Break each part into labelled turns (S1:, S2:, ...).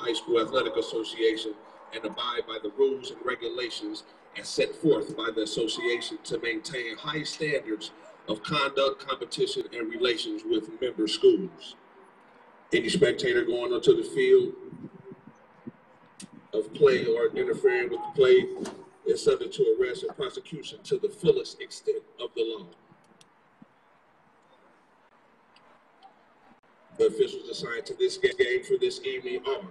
S1: High School Athletic Association and abide by the rules and regulations as set forth by the association to maintain high standards of conduct, competition, and relations with member schools. Any spectator going onto the field of play or interfering with the play is subject to arrest and prosecution to the fullest extent of the law. The officials assigned to this game for this evening are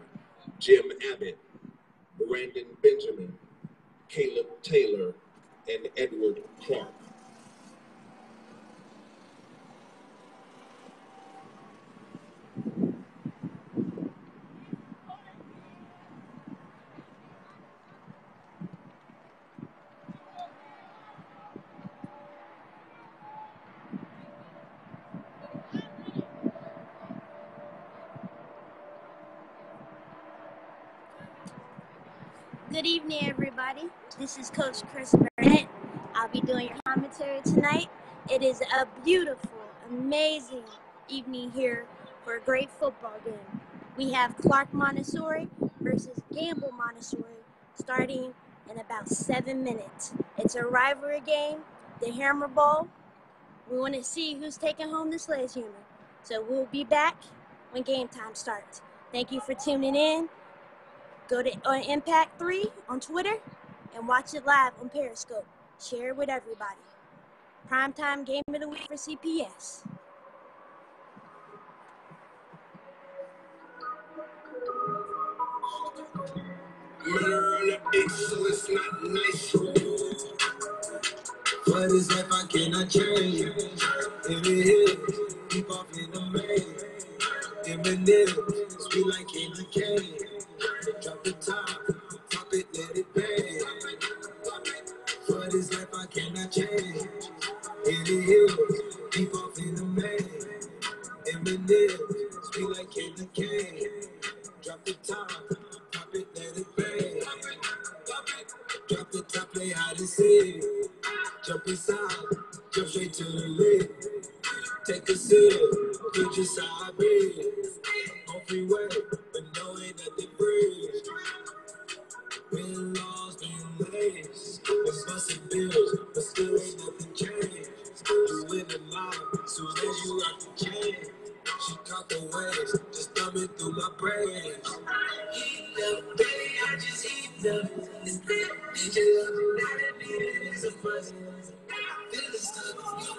S1: Jim Abbott, Brandon Benjamin, Caleb Taylor, and Edward Clark.
S2: Good evening, everybody. Coach Chris Burnett. I'll be doing your commentary tonight. It is a beautiful, amazing evening here for a great football game. We have Clark Montessori versus Gamble Montessori starting in about seven minutes. It's a rivalry game, the Hammer Bowl. We want to see who's taking home the sledgehammer. So we'll be back when game time starts. Thank you for tuning in. Go to uh, Impact 3 on Twitter and watch it live on Periscope. Share it with everybody. Primetime game of the week for CPS.
S3: so it's not nice. It's life I cannot change. In the off in the. Eminem, sweet like candy cane. Drop the top, top it, let it bang. This life I cannot change. In the hills, keep off in the maze. Eminem, sweet like candy cane. Drop the top, top it, let it bang. Drop the top, play hide and seek. Jump inside, jump straight to the lid. Take a sip, put your side bed. On freeway, but no ain't nothing breeze. Been lost, laced. Been busting bills, but still ain't nothing changed. You in the line, soon as you out the chain. She caught the waves, just thumbing through my brain. Heat up, baby, I just heat up. Stuck, you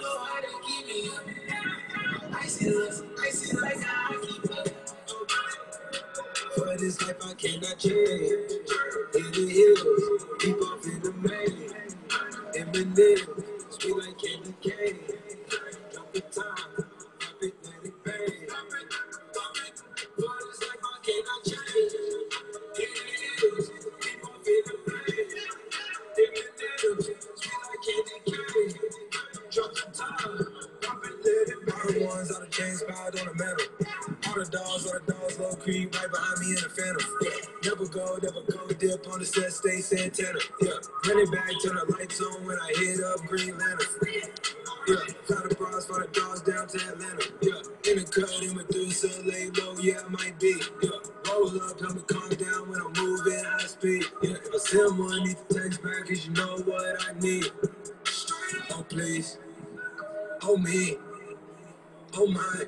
S3: know how to keep me up. Icy love, icy like how I keep up. For this life I cannot change. In the hills, keep off in the main. Eminem, sweet like candy cane. Drop the it, let. For this life I cannot change. In the hills, in the like candy cane. Drop the top, the ones, all the chains piled on the metal. All the dogs, all the dogs, low creep right behind me in the phantom. Yeah. Never go, never go, dip on the set, stay Santana. Yeah, run it back, turn the lights on when I hit up Green Lantern. Yeah, got a bras for the dogs down to Atlanta. Yeah, in the cut, in Medusa, lay low, yeah, I might be. Yeah, roll up, tell me calm down when I'm moving high speed. Yeah, if I send one, need to text back, cause you know what I need. Oh, please. Oh, me. Oh, my.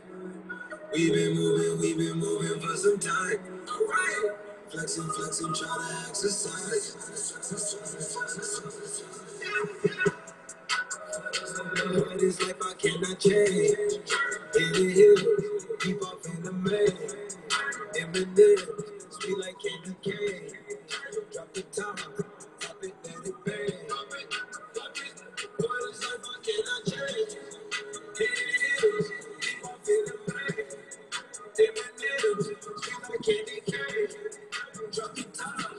S3: We've been moving, we've been moving for some time. Alright. Flexing, flexing, try to exercise. But this life I cannot change. In the hills, keep off in the main. Eminem, sweet like candy cane. Drop the top, top it, let it bang. But this life I cannot change. Eminem, sweet like candy cane. Drop the top,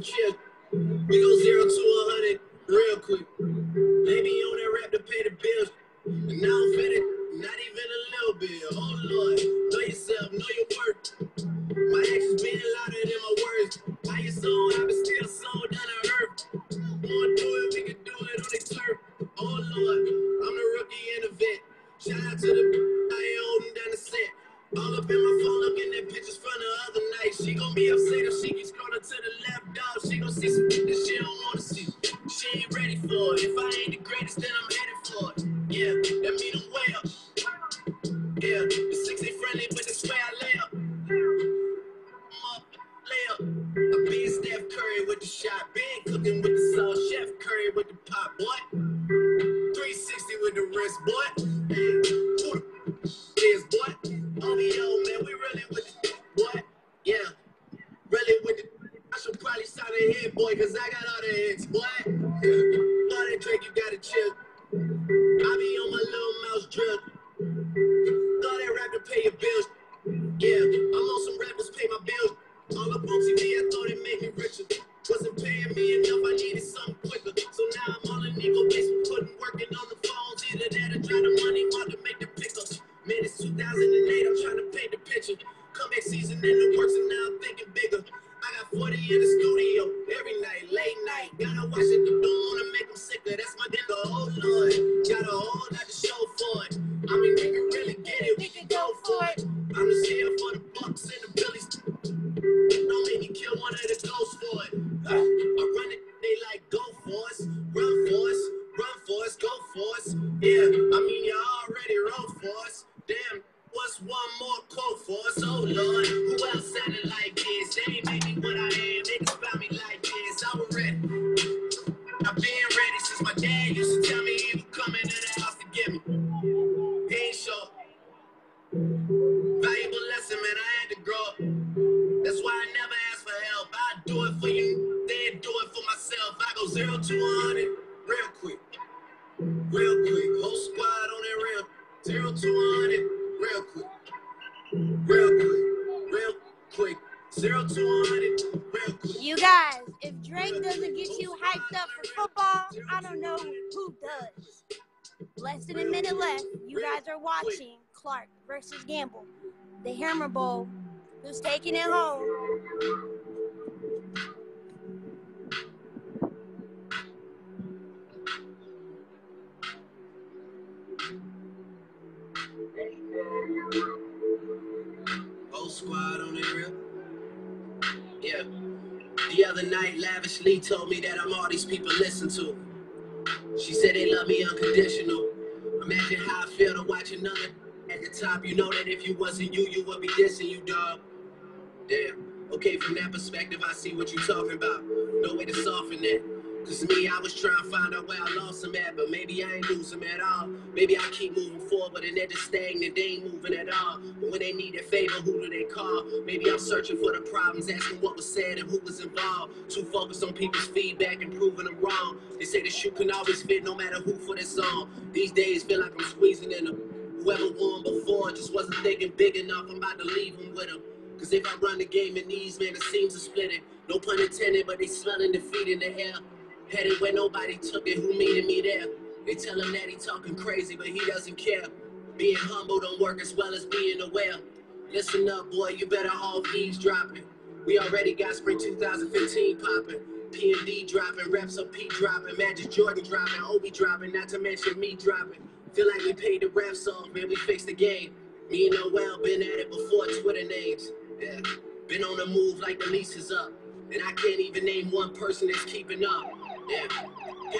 S3: We gon'
S4: zero to
S2: taking it home?
S4: Whole squad on it real. Yeah. The other night, lavishly told me that I'm all these people listen to. She said they love me unconditional. Imagine how I feel to watch another at the top. You know that if you wasn't you, you would be dissing you, dog. Damn. Okay, from that perspective, I see what you're talking about. No way to soften that. Cause me, I was trying to find out where I lost him at, but maybe I ain't lose at all. Maybe I keep moving forward, but they're just stagnant, they ain't moving at all. But when they need a favor, who do they call? Maybe I'm searching for the problems, asking what was said and who was involved. Too focused on people's feedback and proving them wrong. They say the shoe can always fit no matter who for this song. These days feel like I'm squeezing in them. Whoever won before just wasn't thinking big enough, I'm about to leave them with them. Cause if I run the game in these, man, the seams are splitting. No pun intended, but they smelling defeat in the air. Headed where nobody took it, who meeting me there? They tell him that he talking crazy, but he doesn't care. Being humble don't work as well as being aware. Listen up, boy, you better off eavesdropping. We already got spring 2015 popping. P and D dropping, reps up P dropping, Majid Jordan dropping, Obi dropping, not to mention me dropping. Feel like we paid the refs off, man, we fixed the game. Me and Noah been at it before Twitter names. Yeah, been on the move like the lease is up. And I can't even name one person that's keeping up. Yeah,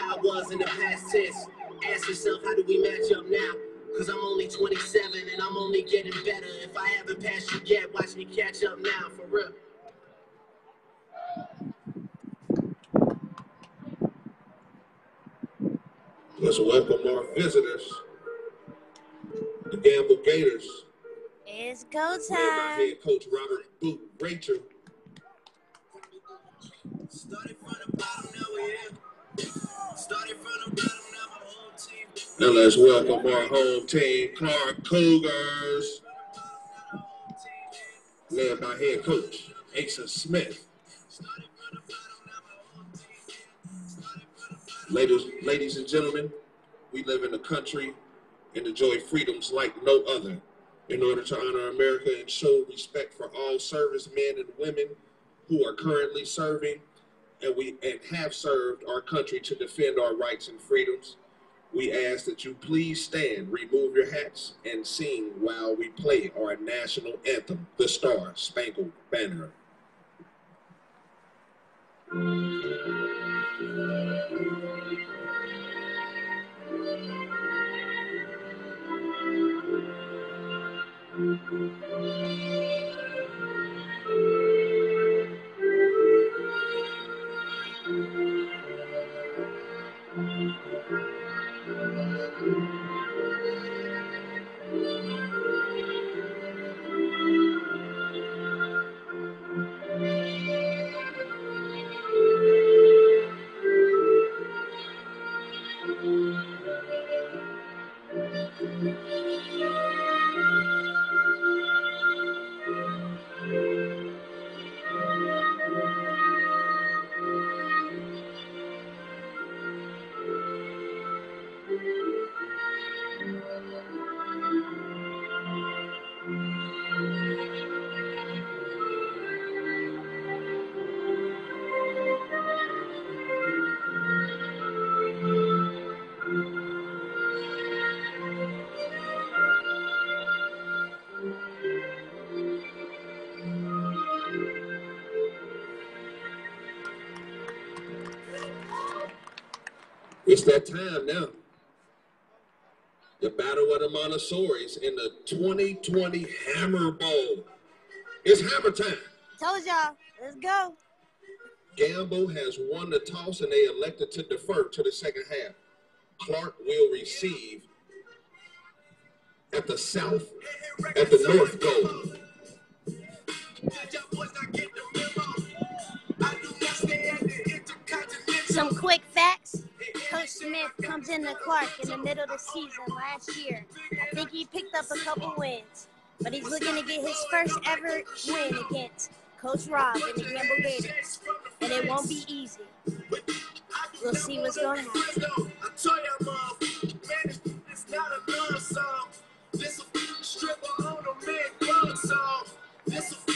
S4: I was in the past tense. Ask yourself, how do we match up now? Cause I'm only 27 and I'm only getting better. If I haven't passed you yet, watch me catch up now, for real.
S1: Let's welcome our visitors, the Gamble Gators,
S2: It's go time.
S1: head coach Robert Boot Rachel.
S4: Started from the bottom, now we're here. Started from the bottom, now my whole team.
S1: Now let's welcome our home team, Clark Cougars, led by head coach Asa Smith.
S4: Started from the bottom, now my whole team.
S1: Ladies, ladies and gentlemen, we live in a country and enjoy freedoms like no other. In order to honor America and show respect for all servicemen and women who are currently serving. And we and have served our country to defend our rights and freedoms, we ask that you please stand, remove your hats, and sing while we play our national anthem, the Star Spangled Banner. Thank you. That time now. The Battle of the Montessori's in the 2020 Hammer Bowl. It's hammer time.
S2: Told y'all, let's go.
S1: Gamble has won the toss and they elected to defer to the second half. Clark will receive at the south, at the north goal.
S2: Some quick facts. Smith comes into Clark in the middle of the season last year. I think he picked up a couple wins, but he's looking to get his first ever win against Coach Rob and the Gamble Gators, and it won't be easy. We'll see what's going happen.
S4: This was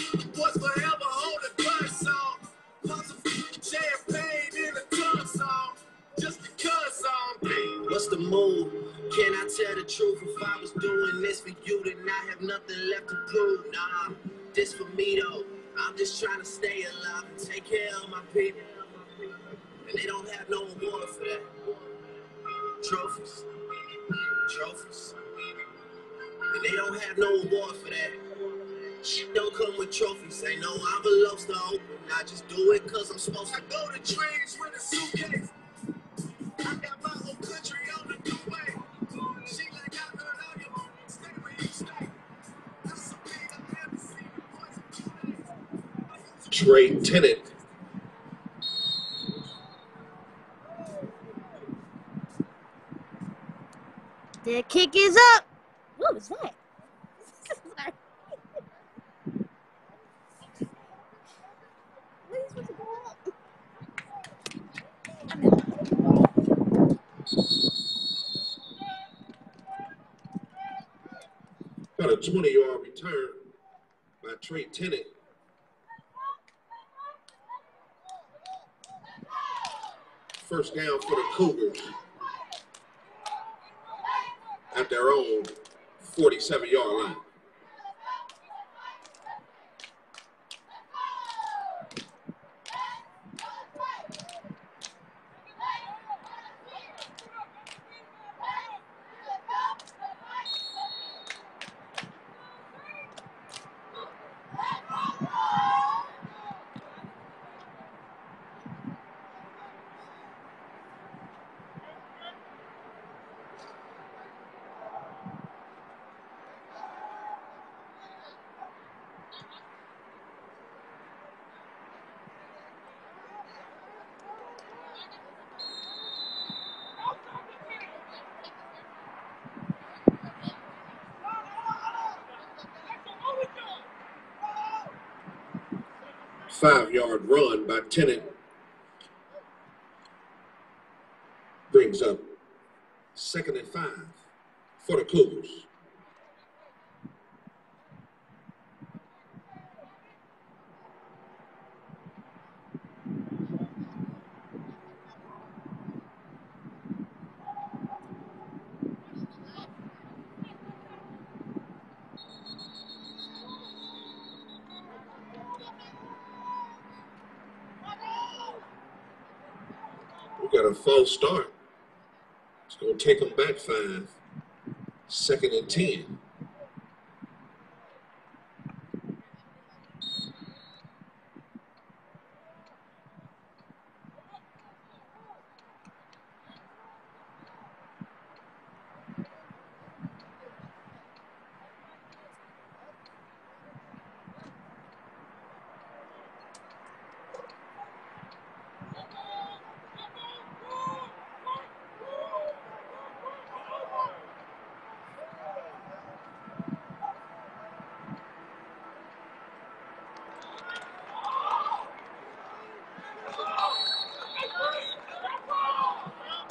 S4: The move? Can I tell the truth? If I was doing this for you, then I have nothing left to prove. Nah, this for me though. I'm just trying to stay alive and take care of my people. And they don't have no award for that. Trophies. Trophies. And they don't have no award for that. Shit don't come with trophies. Ain't no envelopes to open. I just do it cause I'm supposed to. I go to trains with a suitcase. I got my whole country
S1: Trey Tennant
S2: The kick is up. What was that? Sorry. What are you supposed to go up? I mean,
S1: got a 20 yard return by Trey Tennant. First down for the Cougars at their own 47 yard line. Five yard run by Tennant.
S4: brings up second and five for the Cougars. False start. It's going to take them back five, second and 10.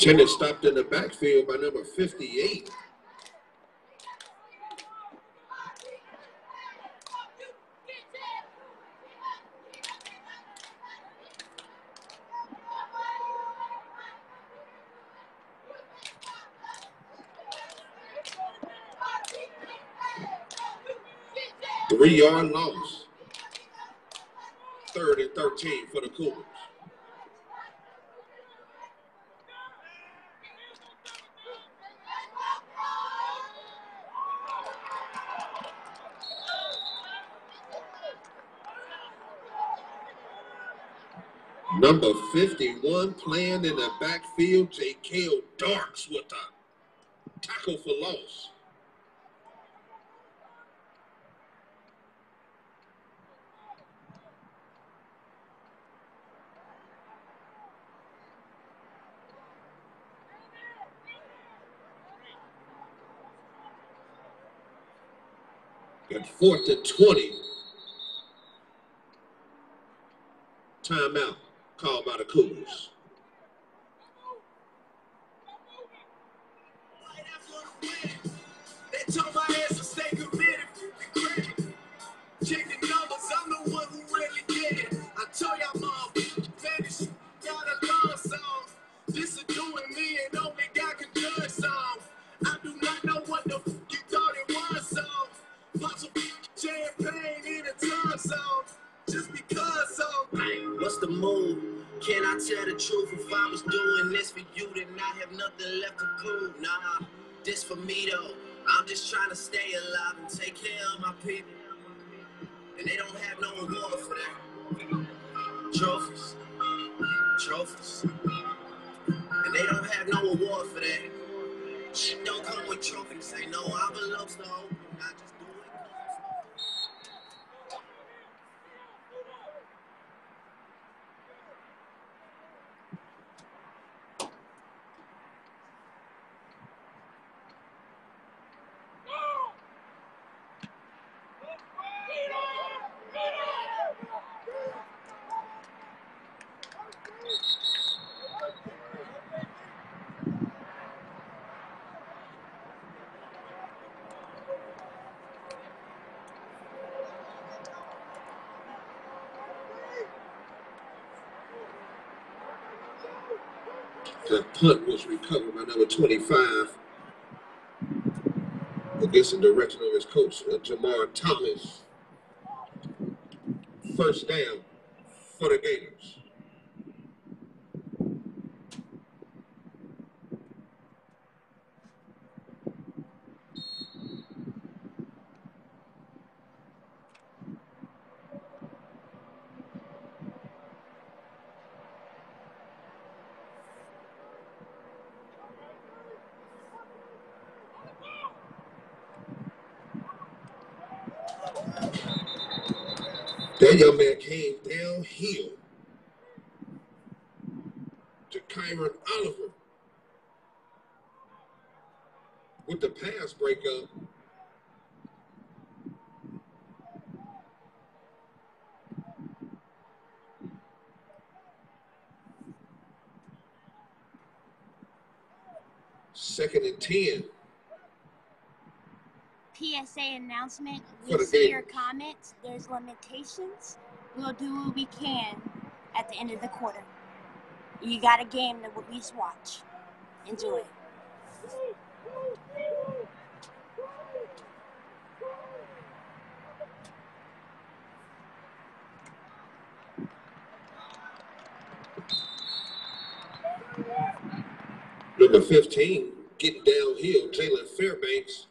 S4: Tennant stopped in the backfield by number 58. Three yard loss. Third and 13 for the Cougars. Number 51 playing in the backfield, J.K. Darks with a tackle for loss. Got fourth and 20. Timeout called punt was recovered by number 25 against the direction of his coach, uh, Jamar Thomas. First down for the Gators. That young man came downhill to Kyron Oliver with the pass breakup.
S1: Second and 10.
S2: PSA announcement. We see your comments. There's limitations. We'll do what we can at the end of the quarter. You got a game to at least watch. Enjoy.
S1: Number 15, getting downhill, Jalen Fairbanks.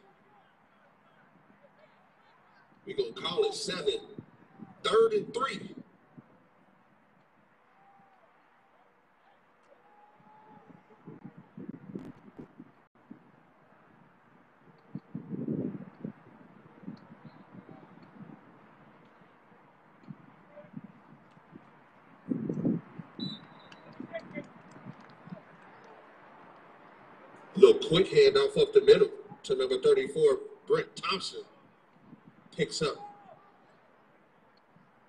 S1: We're going to call it seven. Third and three. Little quick handoff up the middle to number 34, Brent Thompson. Picks up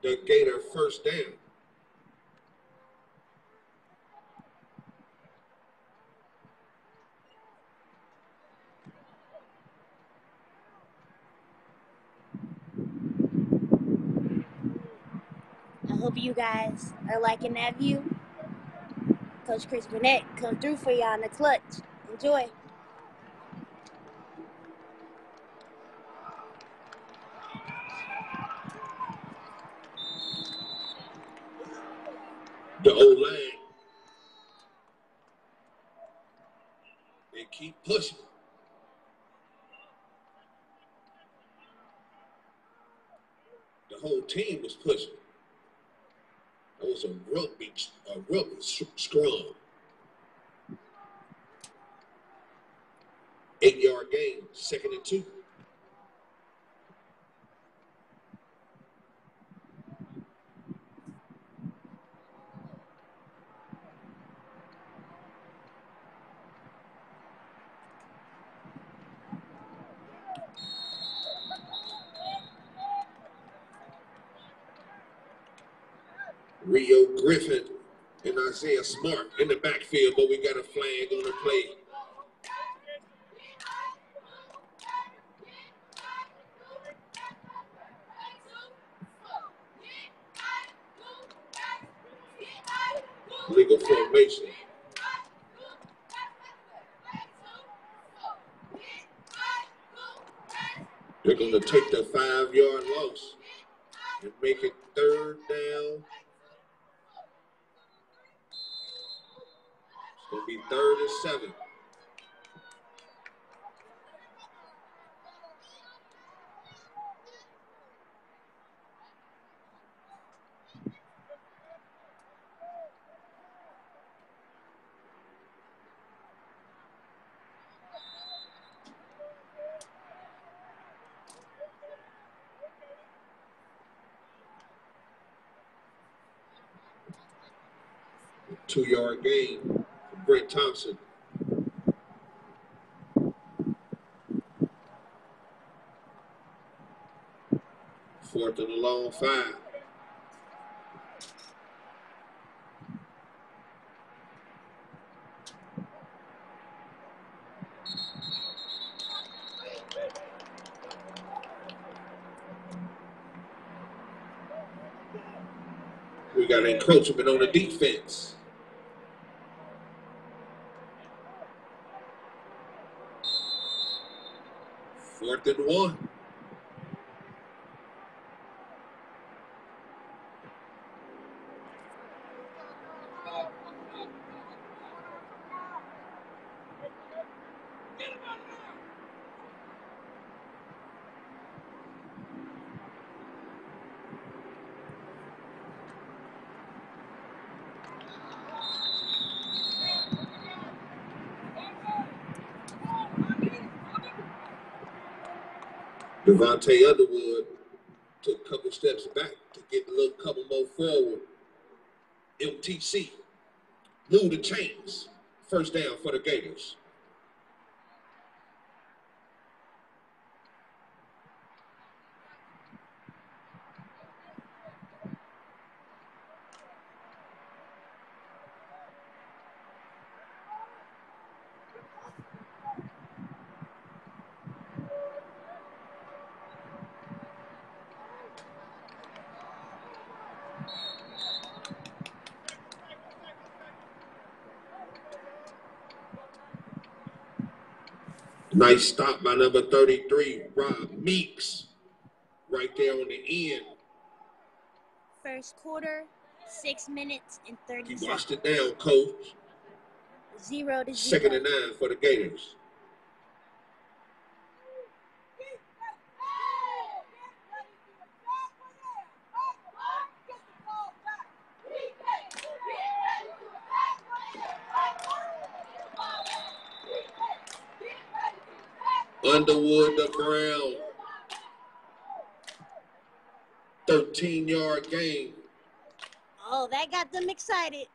S1: the Gator first down.
S2: I hope you guys are liking that view. Coach Chris Burnett come through for y'all in the clutch. Enjoy.
S1: The old line. They keep pushing. The whole team was pushing. That was a rugby, a rugby scrum. Eight yard game, second and two. Rio Griffin and Isaiah Smart in the backfield, but we got a flag on the play. Legal formation. They're going to take the five yard loss and make it third down. To be third and seven. Two yard gain for Brent Thompson. Fourth and a long five. We got encroachment on the defense. Fourth Devontae Underwood took a couple steps back to get a little couple more forward. MTC move the chains. First down for the Gators. Nice stop by number 33, Rob Meeks. Right there on the end.
S2: First quarter, six minutes and 30
S1: He
S2: seconds.
S1: washed it down, coach.
S2: Zero to zero.
S1: Second and nine for the Gators. Underwood to Brown. 13 yard gain.
S2: Oh, that got them excited.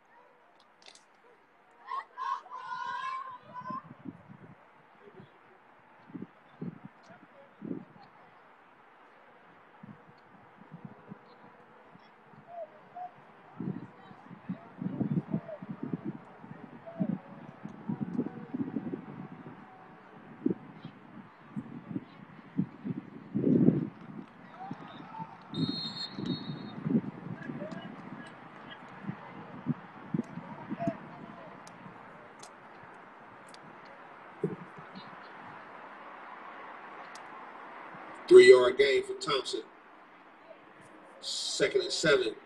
S1: Gain for Thompson. Second and seven.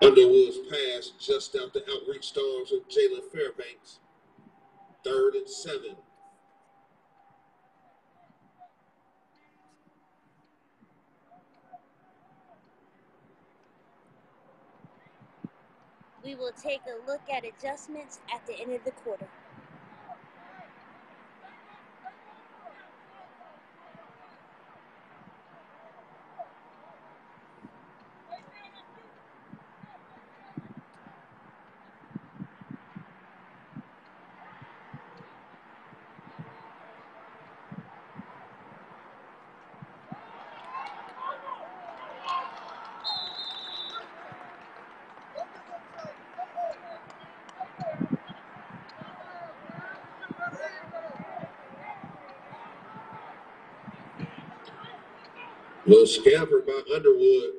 S1: Underwood's pass just out the outreach arms of Jalen Fairbanks. Third and seven.
S2: We will take a look at adjustments at the end of the quarter.
S1: Little scamper by Underwood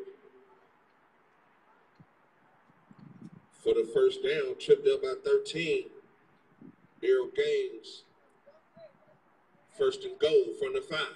S1: for the first down, tripped up by 13. Daryl Gaines, first and goal from the five.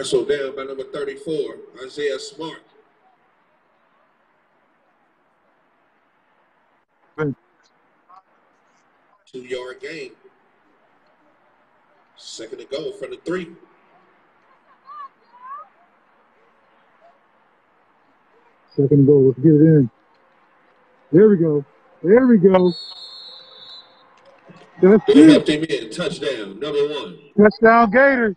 S1: Wrestled down by number 34, Isaiah Smart. Two yard gain. Second to go from the three.
S5: Second goal. Let's get it in. There we go. There we go. That's it.
S1: Touchdown, number one.
S5: Touchdown Gators.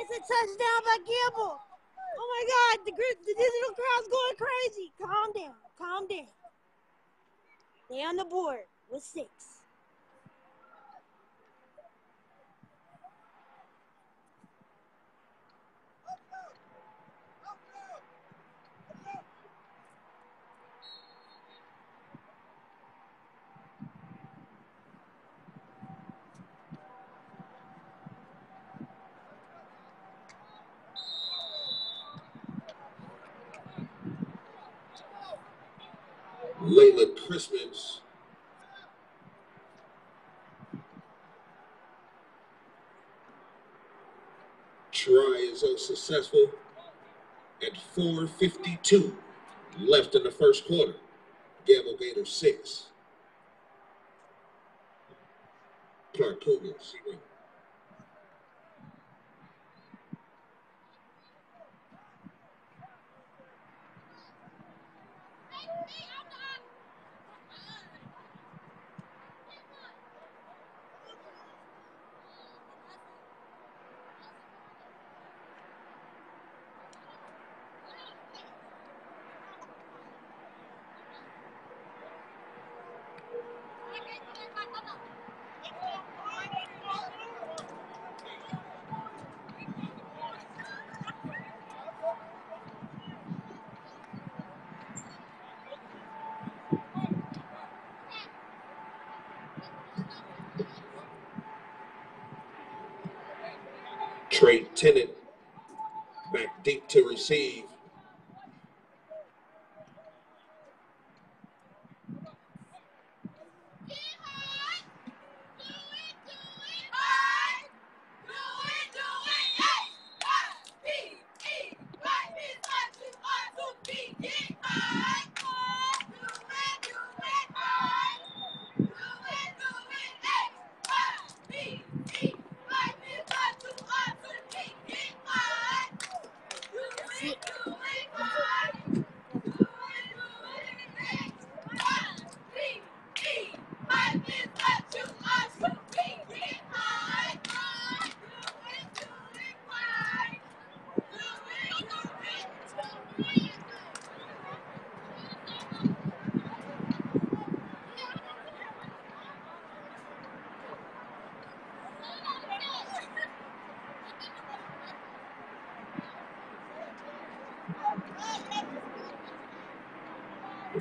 S2: It's a touchdown by Gamble. Oh my God, the, the digital crowd's going crazy. Calm down, calm down. They on the board with six.
S1: Christmas. Try is unsuccessful at 4.52 left in the first quarter. Gamble Gator 6. Clark Cougar Thank you.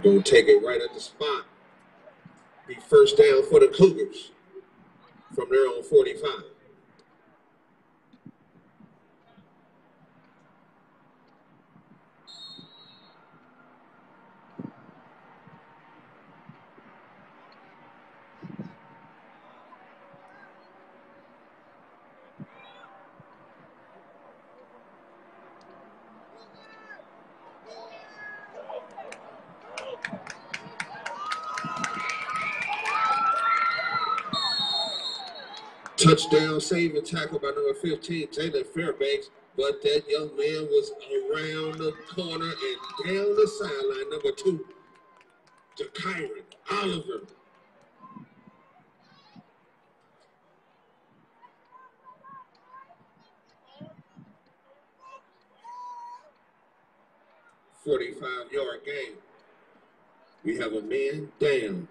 S1: To take it right at the spot. Be first down for the Cougars from their own 45. Touchdown, saving tackle by number 15, Taylor Fairbanks. But that young man was around the corner and down the sideline. Number two, to Kyron Oliver. Forty-five yard game. We have a man down.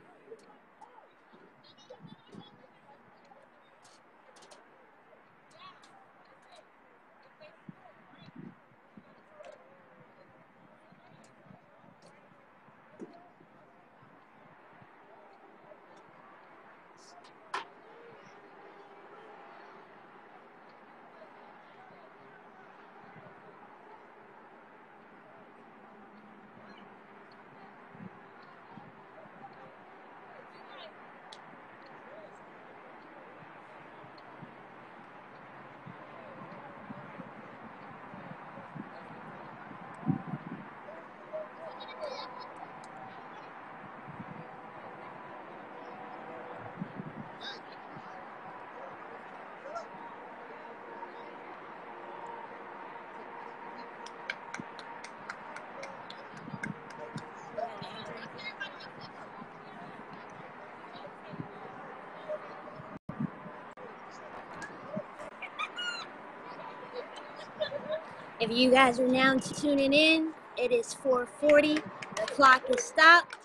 S2: If you guys are now tuning in, it is 440. The clock is stopped.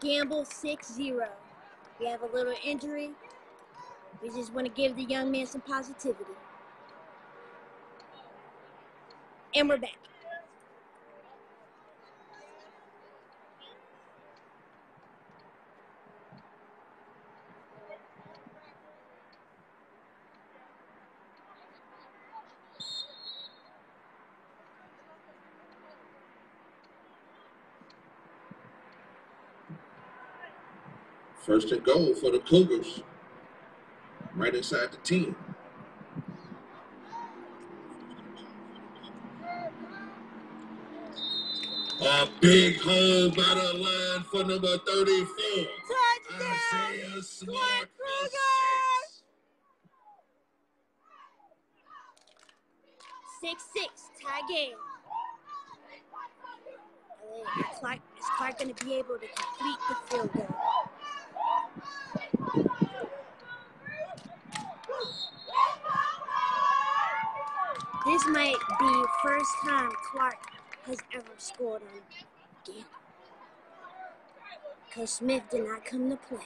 S2: Gamble 6-0. We have a little injury. We just want to give the young man some positivity. And we're back.
S1: First and goal for the Cougars. Right inside the team. A big hole by the line for number 34.
S2: Touchdown!
S1: Isaiah Smart. Six.
S2: 6-6. Tie game. Is Clark, is Clark going to be able to complete the field goal? This might be first time Clark has ever scored on game. Because Smith did not come to play.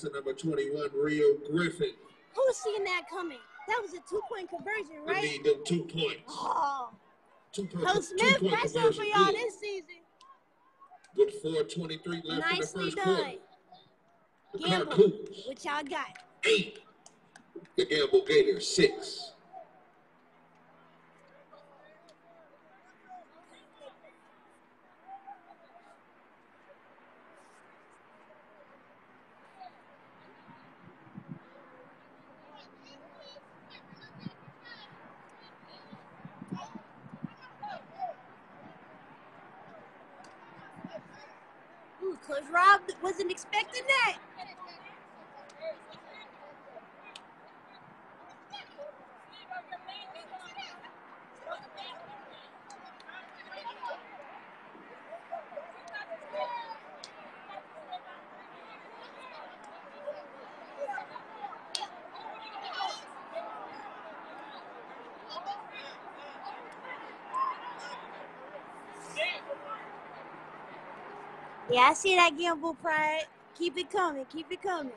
S1: Pass to number 21, Rio Griffin.
S2: Who's seeing that coming? That was a two-point conversion,
S1: We
S2: right?
S1: need them two points.
S2: Oh,
S1: Two point,
S2: Coach Smith,
S1: two-point
S2: that's up for y'all this season.
S1: Good 423 left
S2: Nicely
S1: in the first
S2: done.
S1: quarter. The
S2: Gamble,
S1: Carcoons,
S2: what y'all got?
S1: eight. The Gamble Gators, six.
S2: Ooh, Coach Rob wasn't expecting that. Yeah, I see that gamble pride. Keep it coming. Keep it coming.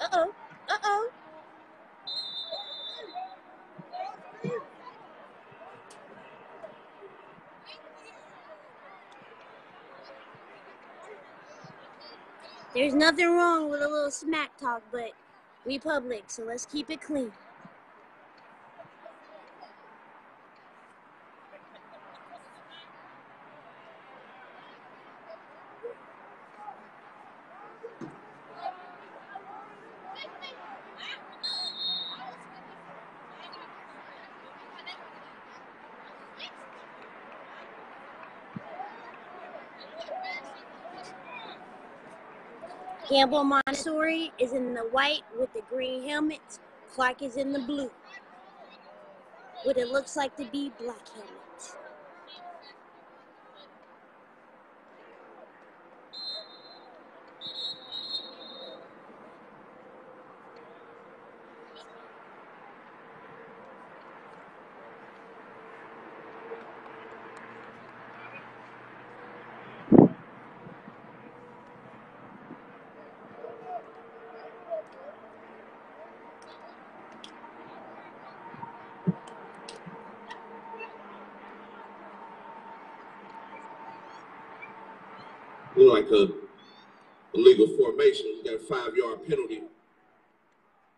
S2: Uh oh. Uh oh. There's nothing wrong with a little smack talk, but we public, so let's keep it clean. Gamble Montessori is in the white with the green helmets. Clark is in the blue. What it looks like to be black helmets.
S1: A illegal formation. You got a five yard penalty.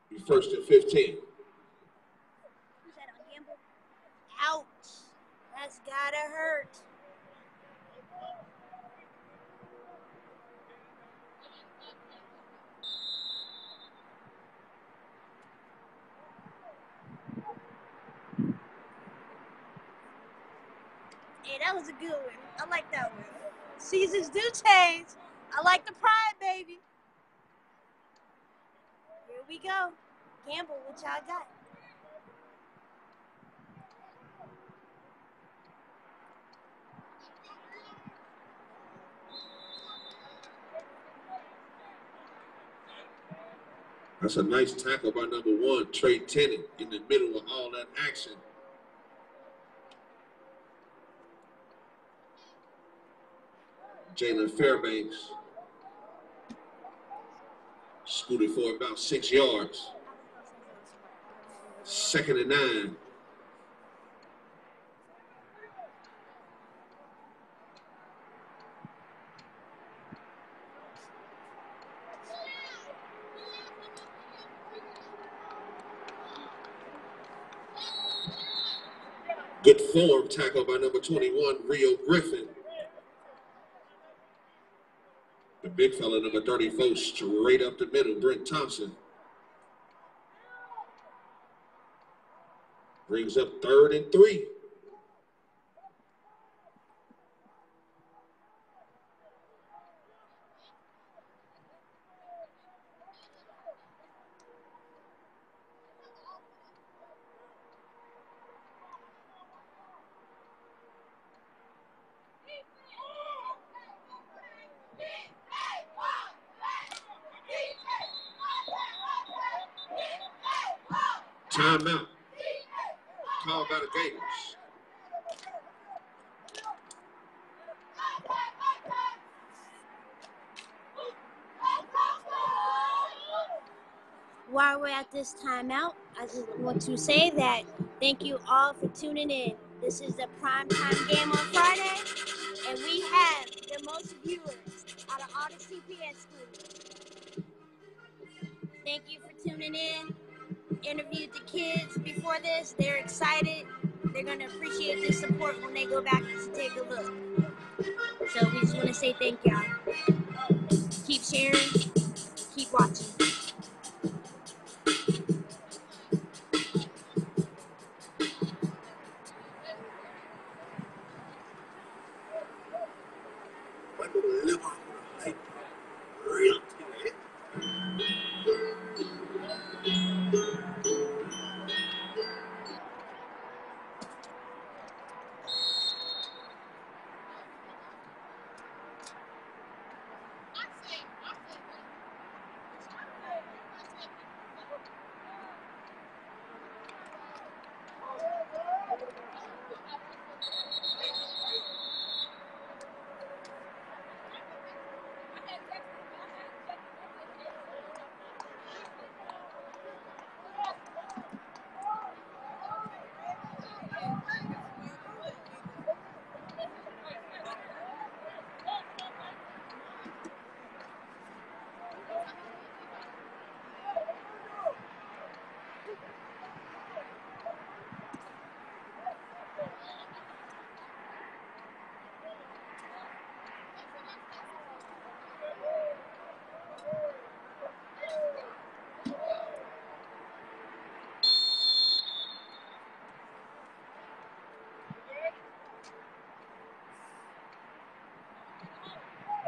S1: Be first and 15.
S2: Who's that on Gamble? Ouch. That's gotta hurt. Hey, that was a good one. I like that one. Seasons do change. I like the pride, baby. Here we go.
S1: That's a nice tackle by number one, Trey Tennant, in the middle of all that action. Jalen Fairbanks scooted for about six yards. Second and nine. Good form tackle by number 21, Rio Griffin. The big fella, number 34, straight up the middle, Brent Thompson. Brings up third and three. Timeout. called by the Gators.
S2: While we're at I just want to say that thank you all for tuning in. This is the prime time game on Friday, and we have the most viewers out of all the CPS schools. Thank you for tuning in. Interviewed the kids before this. They're excited. They're going to appreciate this support when they go back to take a look. So we just want to say thank y'all. Keep sharing,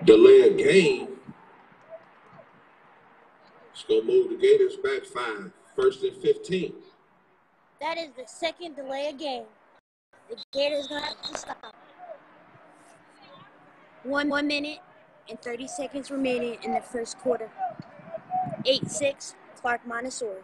S1: Delay a game. It's going to move the Gators back five. First and 15.
S2: That is the second delay of game. The Gators gonna have to stop. One one minute and 30 seconds remaining in the first quarter. 8-6, Clark Montessori.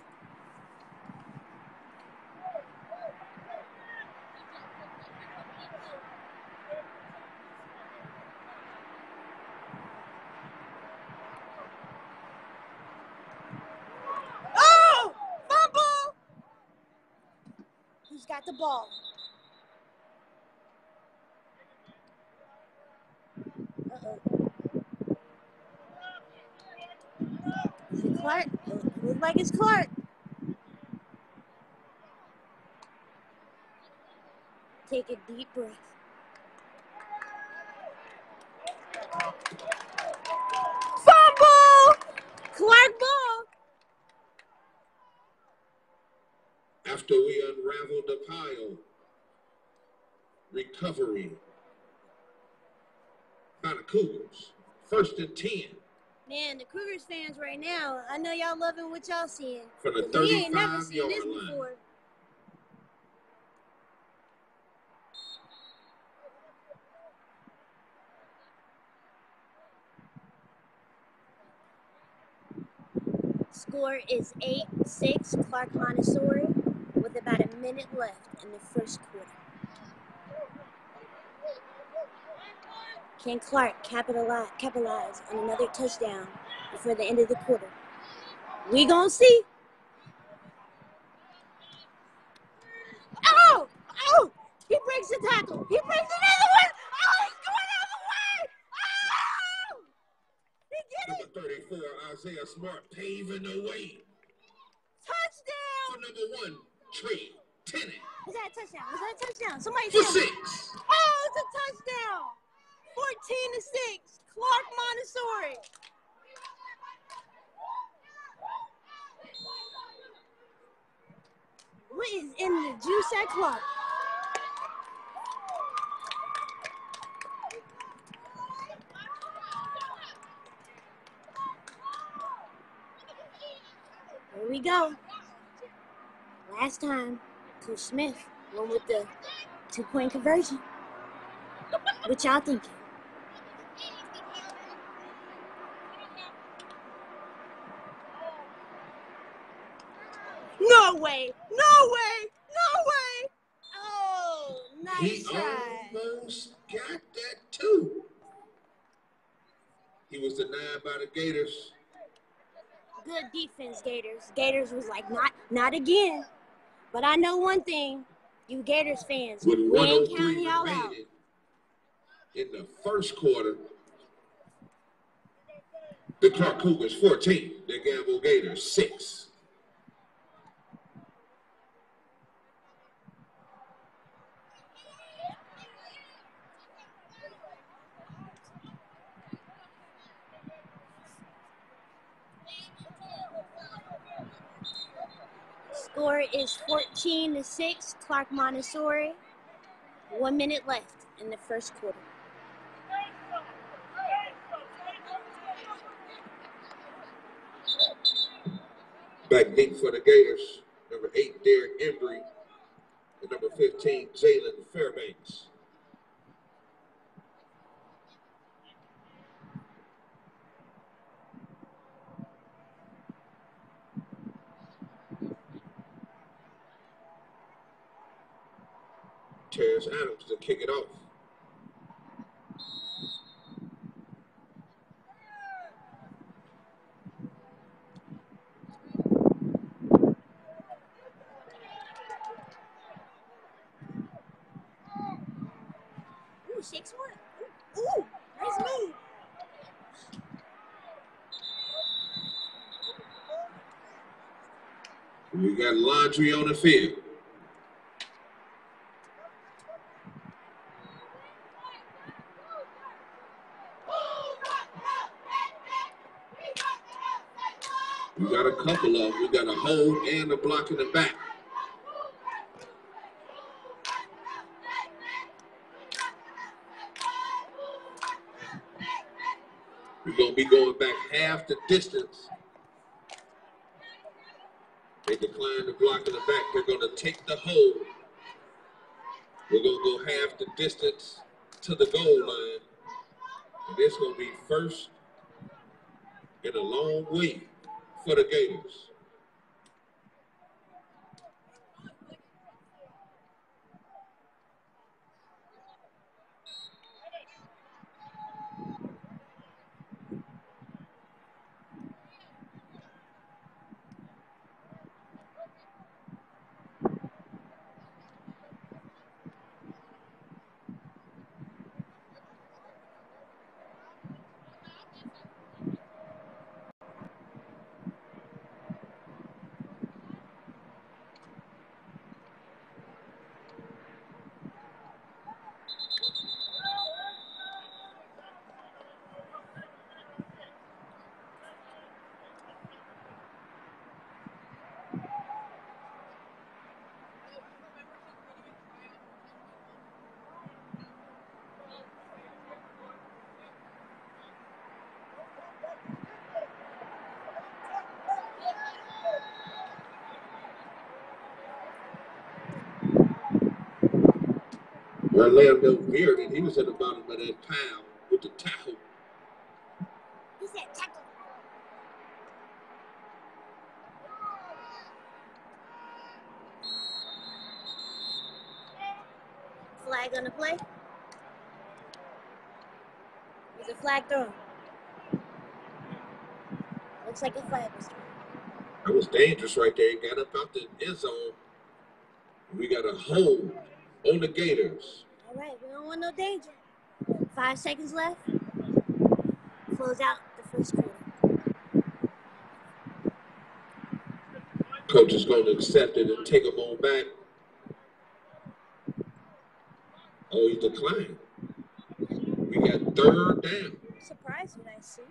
S2: Oh! Fumble! Who's got the ball? Is it Clark? It looks like it's Clark. Take a deep breath. Fumble! Clark ball!
S1: After we unravel the pile, recovery by the Cougars. First and 10
S2: Man, the Cougars fans right now, I know y'all loving what y'all seeing.
S1: from the
S2: 'Cause we ain't never seen this
S1: line.
S2: before. Score is 8 6 Clark Montessori with about a minute left in the first quarter. Can Clark capitalize, capitalize on another touchdown before the end of the quarter? We gonna see. Oh! Oh! He breaks the tackle. He breaks another one. Oh, he's going out of the way. Oh! He did it.
S1: Number 34, Isaiah Smart paving the way
S2: Touchdown.
S1: for number one, Trey Tennant
S2: Was that a touchdown? Was that a touchdown? Somebody
S1: for six.
S2: Oh, it's a touchdown. 14 to 6. Clark Montessori. What is in the juice at Clark? Here we go. Last time, Coach Smith went with the two point conversion. What y'all thinking? No way! No way! No way!
S1: he
S2: try.
S1: almost got that too. He was denied by the Gators.
S2: Good defense, Gators. Gators was like, not not again. But I know one thing, you Gators fans,
S1: With
S2: we ain't
S1: 103
S2: counting y'all out.
S1: in the first quarter, the Clark Cougars 14, the Gamble Gators 6.
S2: Score is 14 to 6, Clark Montessori. One minute left in the first quarter.
S1: Back deep for the Gators, number 8, Derek Embry, and number 15, Jalen Fairbanks. Terrence Adams to kick it off.
S2: Ooh, six one. Ooh, ooh, nice move.
S1: We got laundry on the field. We got a couple of them. We got a hold and a block in the back. We're going to be going back half the distance. They decline the block in the back. They're going to take the hold. We're going to go half the distance to the goal line. And it's going to be first in a long way for the Gators. Orlando Bearden, he was at the bottom of that pile with the tackle.
S2: He said tackle. Flag on the play. There's a flag thrown. Looks like a flag was thrown.
S1: That was dangerous right there. He got up out the end zone. We got a hold on the Gators.
S2: All right, we don't want no danger. Five seconds left. Close out the first quarter.
S1: Coach is going to accept it and take him on back. Oh, he declined. We got third down.
S2: Surprised what I see.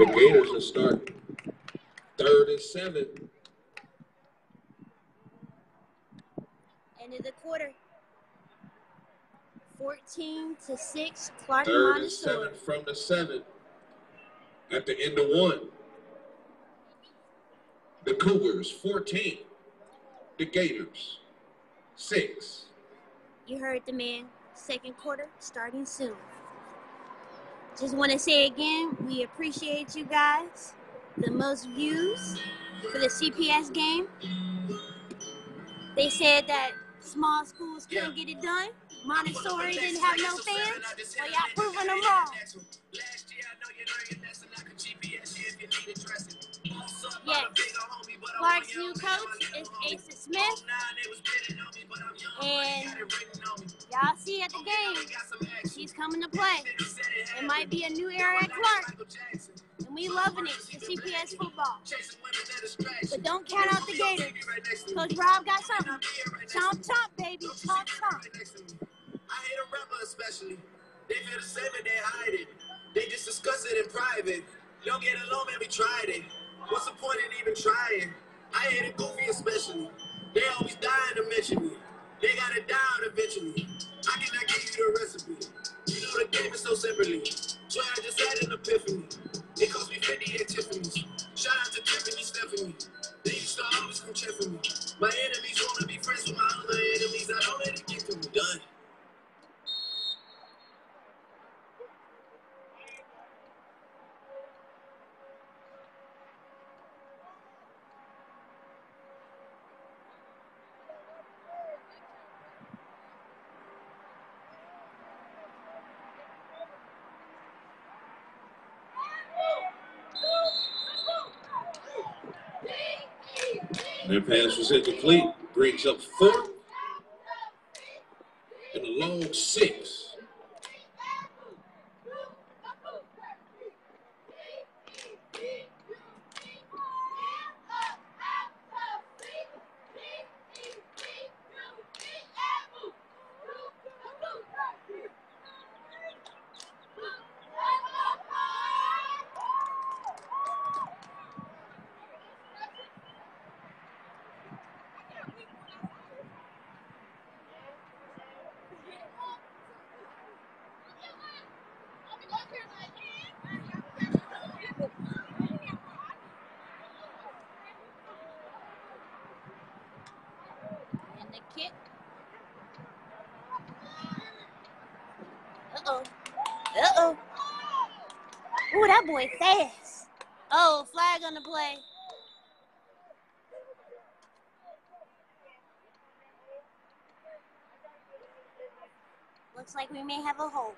S1: The Gators will start third and seven.
S2: End of the quarter. 14 to 6, Clark
S1: Third and
S2: Montessori.
S1: seven from the seven. At the end of one. The Cougars 14. The Gators 6.
S2: You heard the man. Second quarter starting soon. Just want to say again, we appreciate you guys. The most views for the CPS game. They said that small schools couldn't get it done. Montessori didn't have no fans. Well, y'all proving them wrong. Yes. Clark's new coach is Asa Smith. And y'all see at the game, she's coming to play. It might be a new era at Clark. And we loving it, the CPS football. But don't count out the Gators. Coach Rob got something. Chomp chomp, baby. Chomp chomp.
S4: I hate a rapper especially. They feel the same and they hide it. They just discuss it in private. Don't get along, man, we tried it. What's the point in even trying? I hate a goofy especially. They always dying to mention me. They gotta die eventually. I cannot give you the recipe. You know the game is so simply. So I just had an epiphany. It cost me 50 at Tiffany's. Shout out to Tiffany Stephanie. They used to always come check for me. My enemies wanna be friends with my other enemies. I don't let it get to me. Done.
S1: Their pass was incomplete. Brings up four. And a long six.
S2: And the kick. Uh oh. Uh oh. Ooh, that boy fast. The play. Looks like we may have a hold.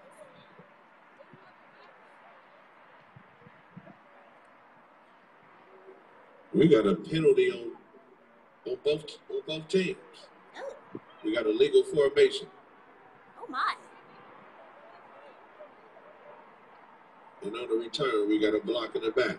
S1: We got a penalty on on both on both teams.
S2: Oh,
S1: We got a legal formation.
S2: oh my.
S1: And on the return, we got a block in the back.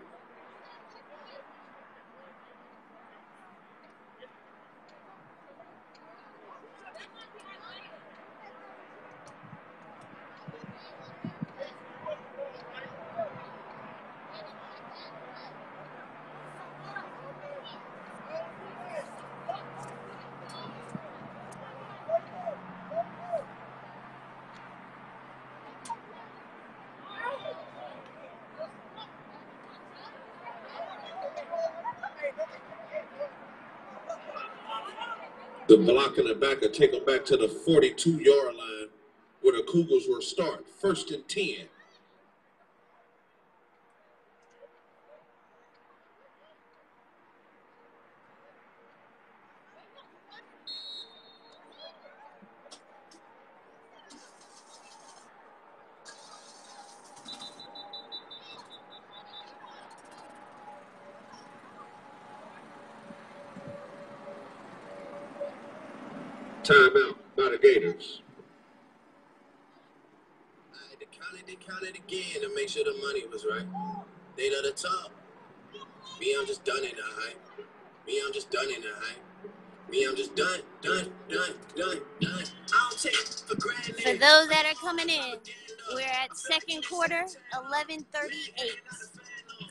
S1: The block in the back will take them back to the 42 yard line where the Cougars will start. First and 10. Timeout by the Gators.
S4: I had to count it, they count it again to make right. They know the top. Me, I'm just done in the hype. Me, I'm just done in the hype. Me, I'm just done, done, done, done, done. I don't take for granted.
S2: For those that are coming in, we're at second quarter, 11:38.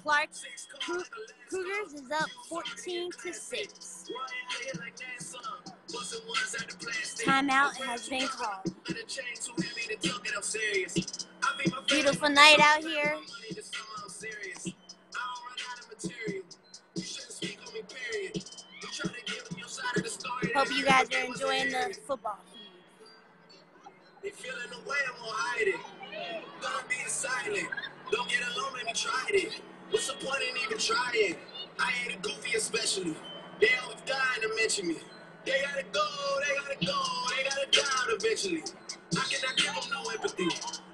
S2: Clark's Cougars is up 14 to six. Timeout has been called. Beautiful night out here. Hope you guys are enjoying the football.
S4: They feeling the way I'm gonna hide it. Gonna be silent. Don't get alone, let me try it. What's the point in even trying? I ain't a goofy especially. They always dying to mention me. They gotta go, they gotta go, they gotta die eventually. I cannot give them no empathy.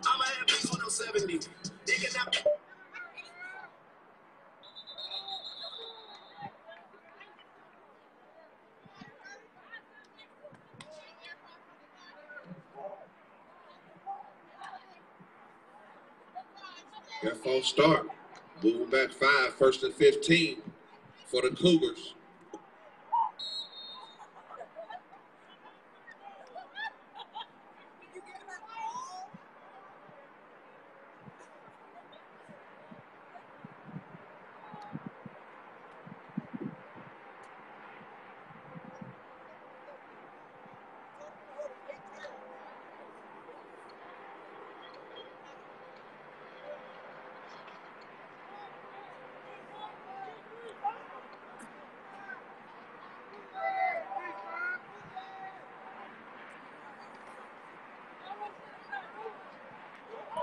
S4: I'ma have peace when I'm 70. They cannot.
S1: That false start. Moving back five, first and 15 for the Cougars.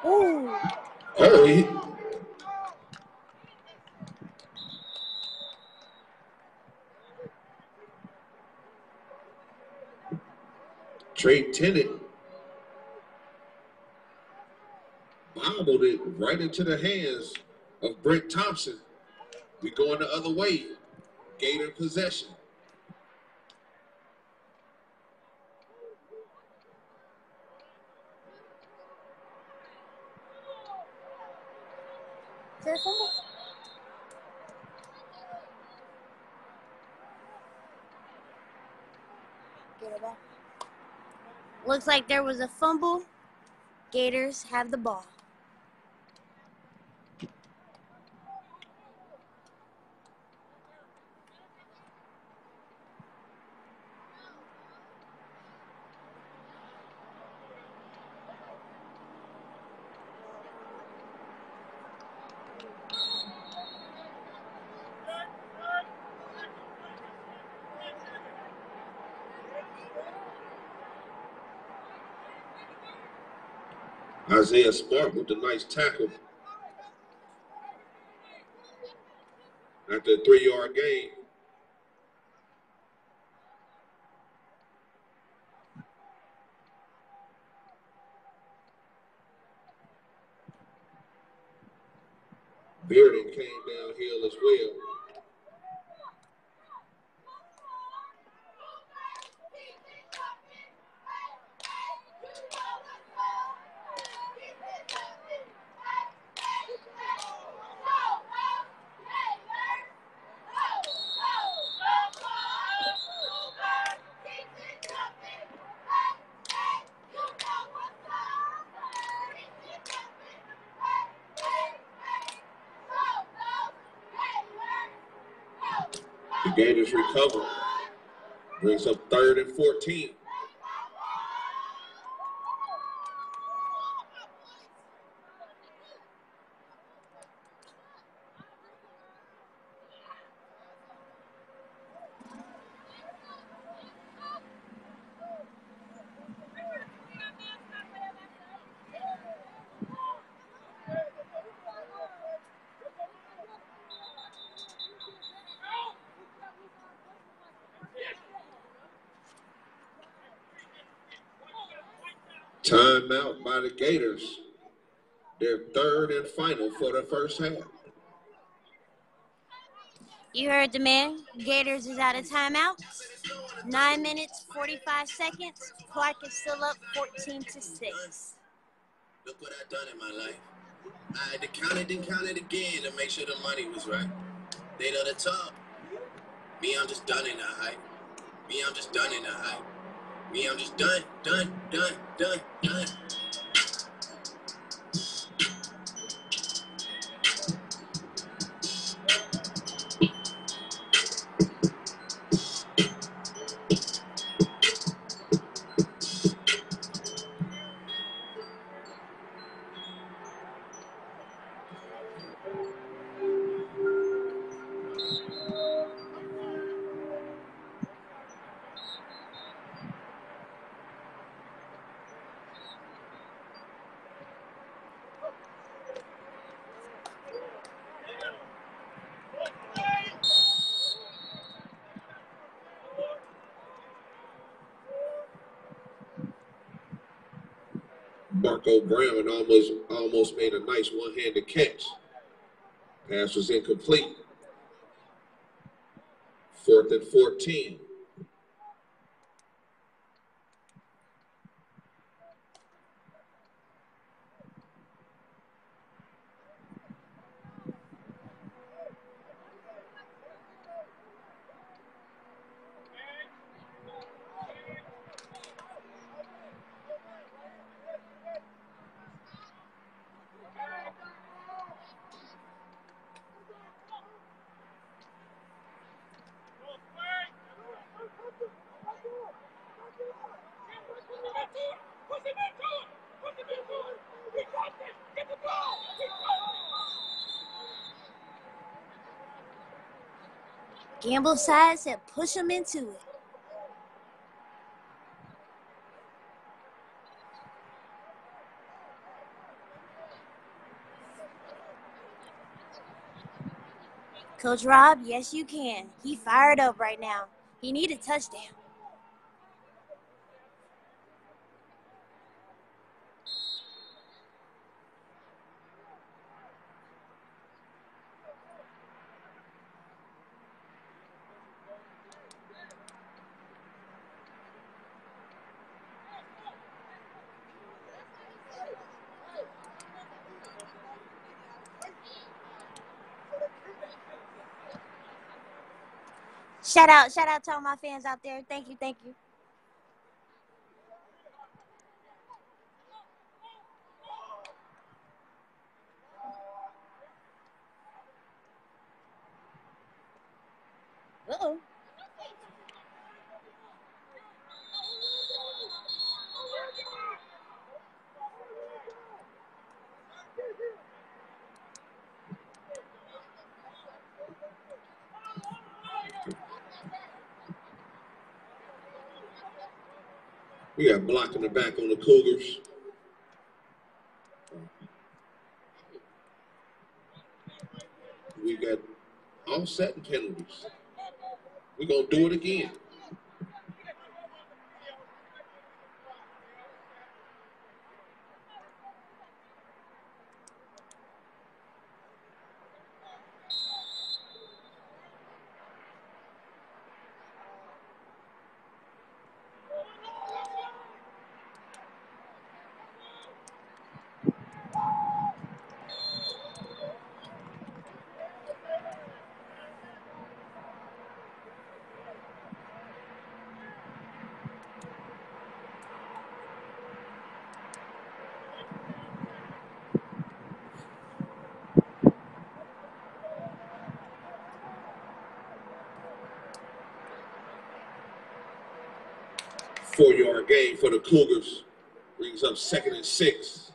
S2: Ooh.
S1: Oh, he, Trey Tennant bobbled it right into the hands of Brent Thompson. We're going the other way. Gator possession.
S2: Is there a fumble? Get it back. Looks like there was a fumble. Gators have the ball.
S1: Isaiah Smart with a nice tackle. After a three yard gain. Recover. Brings up third and 14. Timeout by the Gators. Their third and final for the first half.
S2: You heard the man. Gators is out of timeout. Nine minutes, 45 seconds. Clark is still up 14 to 6.
S4: Look what I've done in my life. I had to count it and count it again to make sure the money was right. They know the top. Me, I'm just done in the hype. Me, I'm just done in the hype. Me, I'm just done, done, done, done, done.
S1: Marco Brown almost almost made a nice one-handed catch. Pass was incomplete. Fourth and 14.
S2: Gamble sides and push him into it. Coach Rob, yes you can. He fired up right now. He need a touchdown. Shout out, shout out to all my fans out there. Thank you, thank you. Uh-oh.
S1: We got block in the back on the Cougars. We got offset and penalties. We're going to do it again. Four yard gain for the Cougars. Brings up second and six.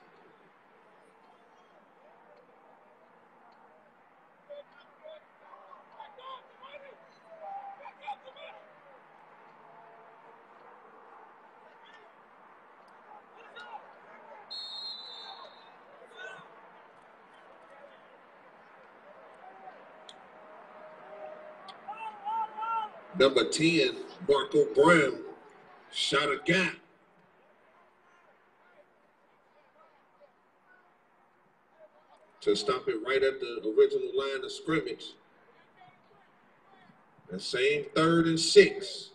S1: Number 10, Marco Brown, shot a gap. To stop it right at the original line of scrimmage. The same third and six.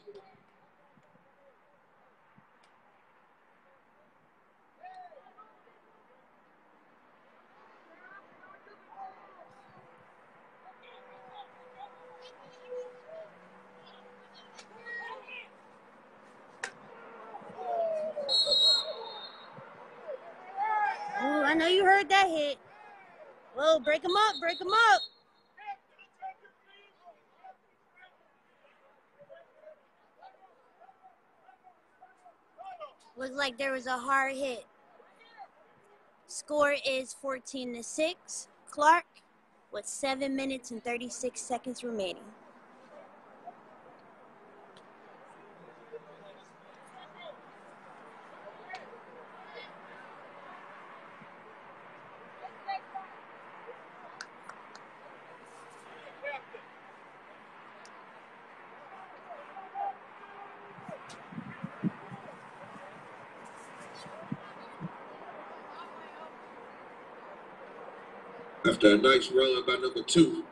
S2: Ooh, I know you heard that hit. Whoa, break him up. Looks like there was a hard hit. Score is 14 to 6. Clark with 7 minutes and 36 seconds remaining.
S1: A nice run by number two,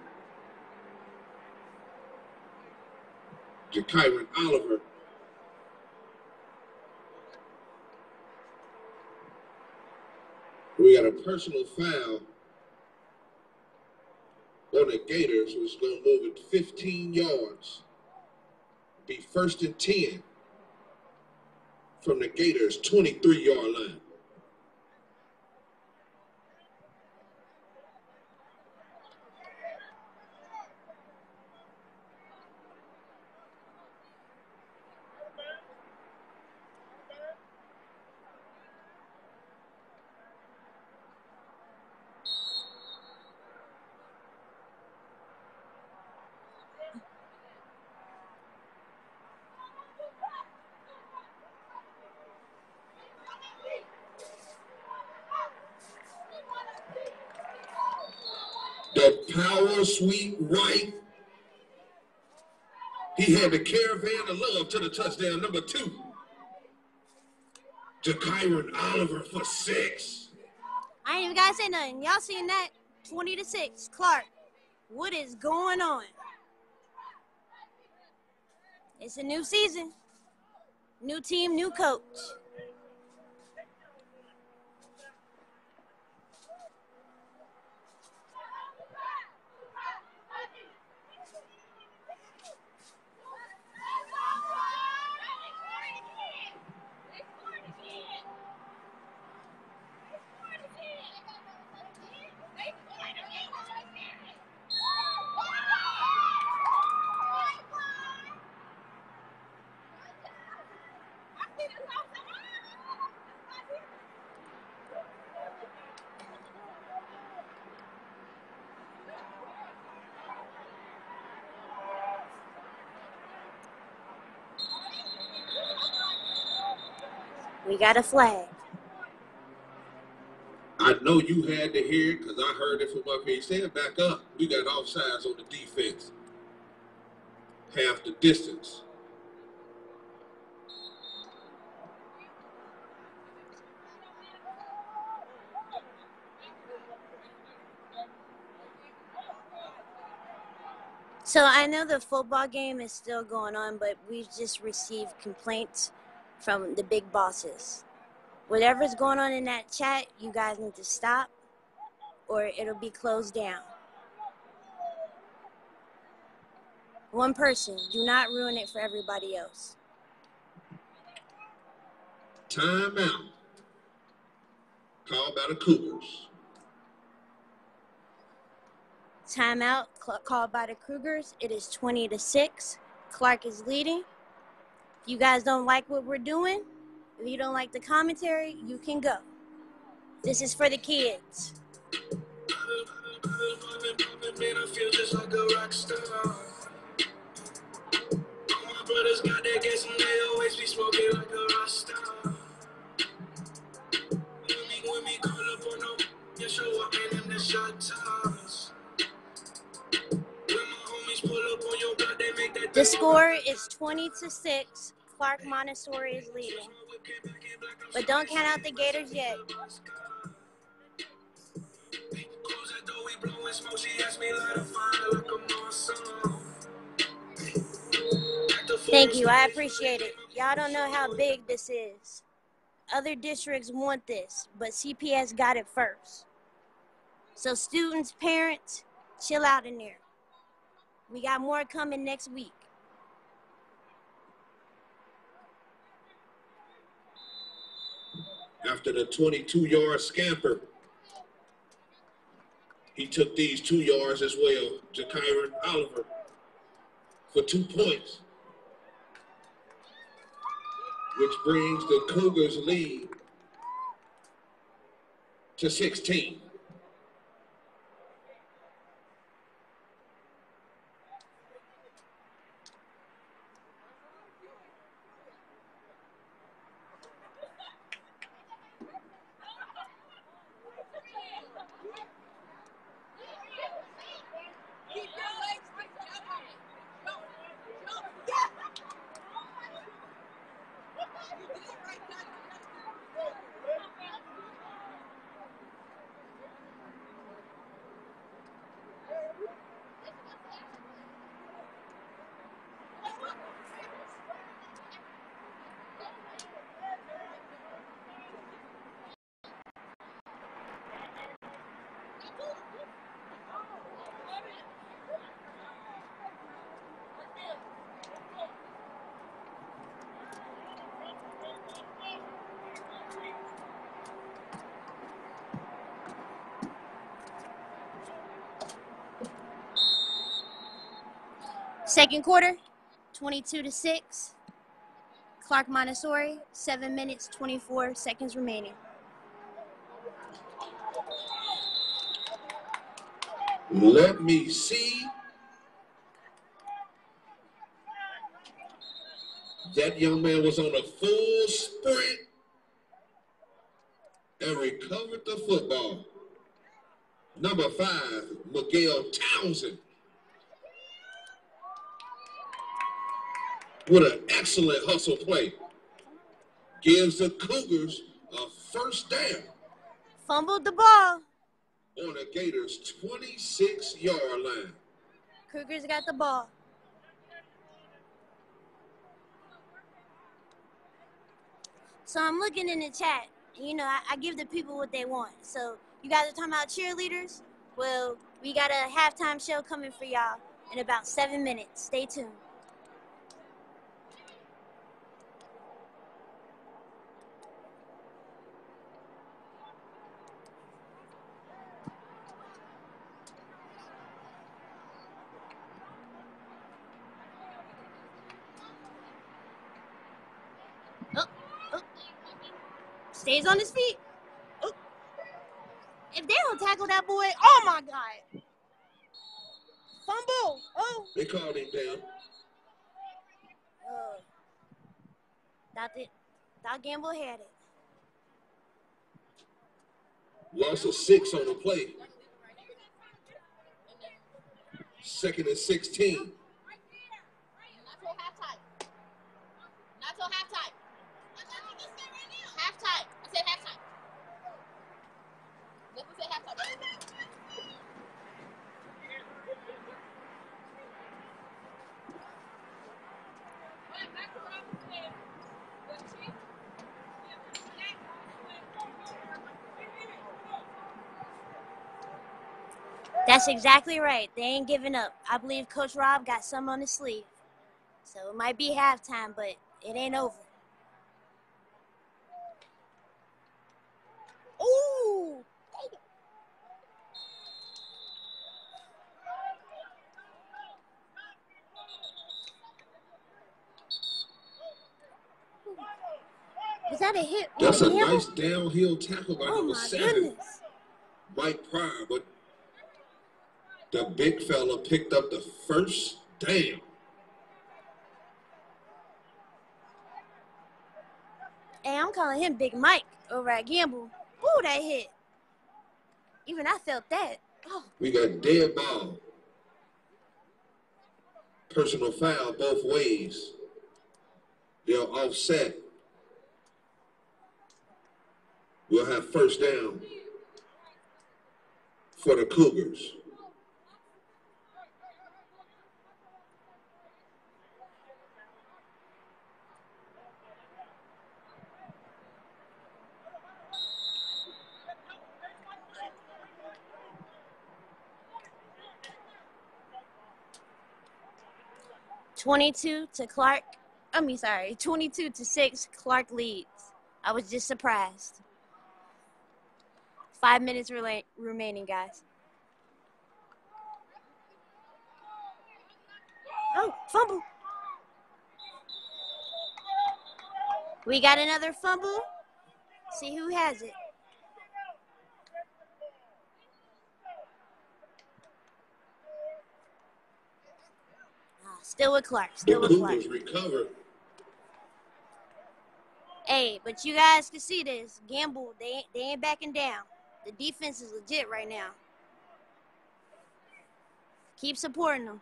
S1: Jakyron Oliver. We got a personal foul on the Gators, who's going to move it 15 yards. Be first and 10 from the Gators' 23 yard line. The sweep right. He had the caravan of love to the touchdown. Number two. Jakyron Oliver for six.
S2: I ain't even gotta say nothing. Y'all seen that? 20 to 6. Clark, what is going on? It's a new season. New team, new coach. We got a flag.
S1: I know you had to hear it because I heard it from up here. Stand back up. We got offsides on the defense. Half the distance.
S2: So I know the football game is still going on, but we've just received complaints from the big bosses. Whatever's going on in that chat, you guys need to stop or it'll be closed down. One person, do not ruin it for everybody else.
S1: Timeout. Called by the Cougars.
S2: Timeout called by the Cougars. It is 20 to 6. Clark is leading. You guys don't like what we're doing, if you don't like the commentary, you can go. This is for the kids.
S4: Brothers got gas and they always be smoking like a rock star. When call up on show up in them the. When my homies pull up on your they make that
S2: The score is 20 to 6. Clark Montessori is leading. But don't count out the Gators yet. Thank you. I appreciate it. Y'all don't know how big this is. Other districts want this, but CPS got it first. So, students, parents, chill out in there. We got more coming next week.
S1: After the 22 yard scamper, he took these two yards as well. to Jakyron Oliver for two points, which brings the Cougars lead to 16.
S2: Second quarter, 22 to 6. Clark Montessori, 7 minutes, 24 seconds remaining.
S1: Let me see. That young man was on a full sprint and recovered the football. Number five, Miguel Townsend. With an excellent hustle play. Gives the Cougars a first down
S2: Fumbled the ball.
S1: on the Gators' 26 yard line.
S2: Cougars got the ball. So I'm looking in the chat. You know, I, I give the people what they want. So you guys are talking about cheerleaders. Well, we got a halftime show coming for y'all in about seven minutes. Stay tuned. Stays on his feet. Oh. If they don't tackle that boy, oh my God. Fumble. Oh.
S1: They called him down.
S2: Uh, thought it. Thought Gamble had it.
S1: Loss of six on the play. Second and 16.
S6: Not till halftime. Not till halftime. Halftime. I said halftime. Let me say halftime.
S2: That's exactly right. They ain't giving up. I believe Coach Rob got some on his sleeve. So it might be halftime, but it ain't over. Ooh! Was that a hit?
S1: That's a nice downhill tackle by
S2: Oh
S1: number
S2: my
S1: seven,
S2: goodness.
S1: Mike Pryor. But the big fella picked up the first down.
S2: Hey, I'm calling him Big Mike over at Gamble. Ooh, that hit. Even I felt that. Oh,
S1: We got dead ball. Personal foul both ways. They're offset. We'll have first down for the Cougars.
S2: Twenty-two to Clark. I mean, sorry, 22 to 6, Clark leads. I was just surprised. Five minutes rela- remaining, guys. Oh, fumble. We got another fumble. See who has it. Still with Clark. Still with Clark. Hey, but you guys can see this. Gamble, they ain't, they ain't backing down. The defense is legit right now. Keep supporting them.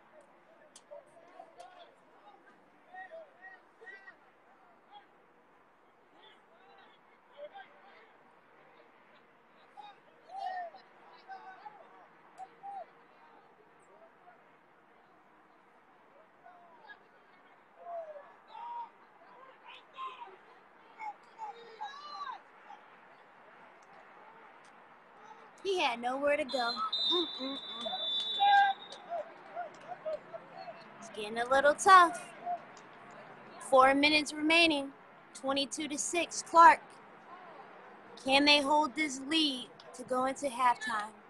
S2: He had nowhere to go. Mm-mm-mm. It's getting a little tough. Four minutes remaining. 22 to 6. Clark. Can they hold this lead to go into halftime?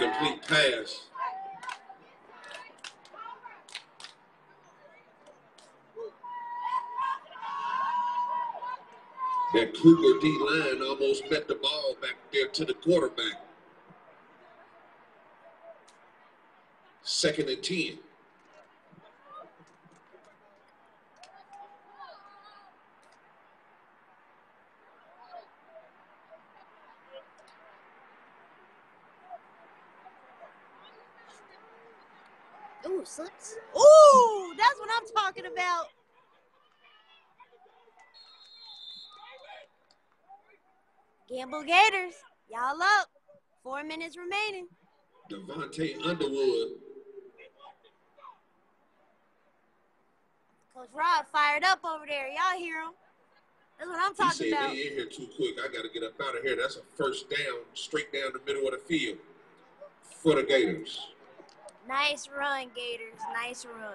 S1: Incomplete pass. That Cougar D line almost met the ball back there to the quarterback. Second and 10.
S2: Ooh, slips. Ooh, that's what I'm talking about. Gamble Gators, y'all up. Four minutes remaining.
S1: Devontae Underwood.
S2: Coach Rob fired up over there. Y'all hear him? That's what I'm talking He
S1: said
S2: about.
S1: they in here too quick. I got to get up out of here. That's a first down, straight down the middle of the field for the Gators.
S2: Nice run, Gators. Nice run.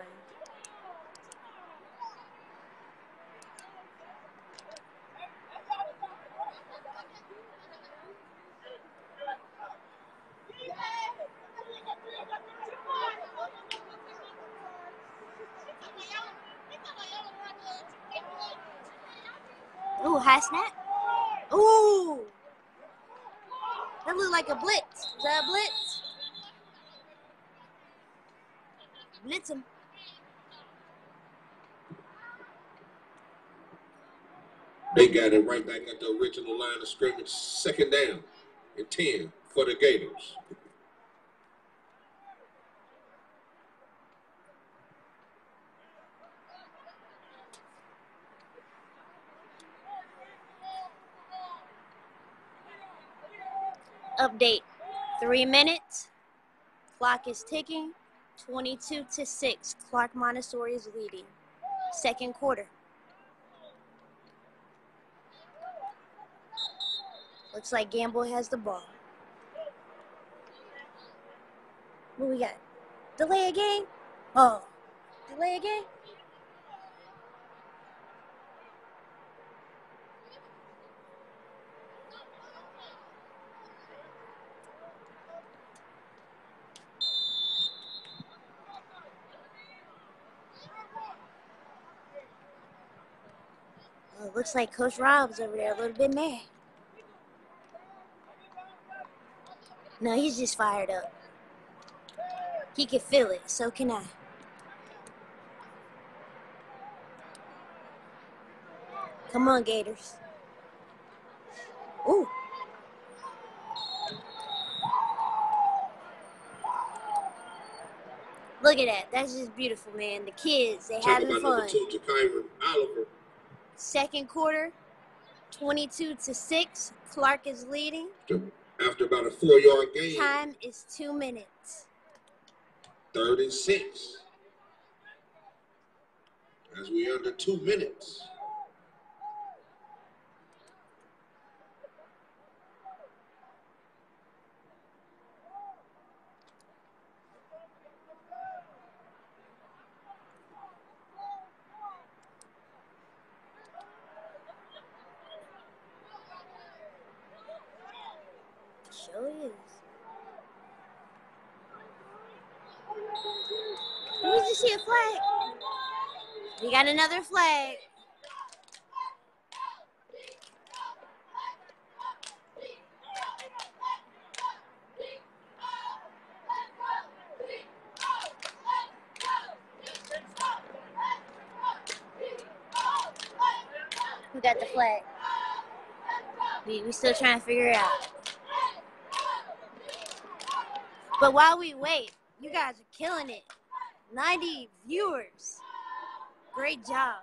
S2: Ooh, high snap. Ooh. That looked like a blitz. Is that a blitz? Blitz him.
S1: They got it right back at the original line of scrimmage. Second down and 10 for the Gators.
S2: Update. Three minutes. Clock is ticking. 22 to 6. Clark Montessori is leading. Second quarter. Looks like Gamble has the ball. What we got? Delay a game? Oh. Delay a game? Oh, looks like Coach Rob's over there a little bit mad. No, he's just fired up. He can feel it, so can I. Come on, Gators. Ooh. Look at that. That's just beautiful, man. The kids, they
S1: Talk
S2: having fun.
S1: two, Oliver.
S2: Second quarter, 22 to 6. Clark is leading.
S1: After about a four yard gain,
S2: Time is two minutes.
S1: third and six. As we under two minutes.
S2: Sure is. We just see a flag. We got another flag. We got the flag. We we still trying to figure it out. But while we wait, you guys are killing it. 90 viewers. Great job.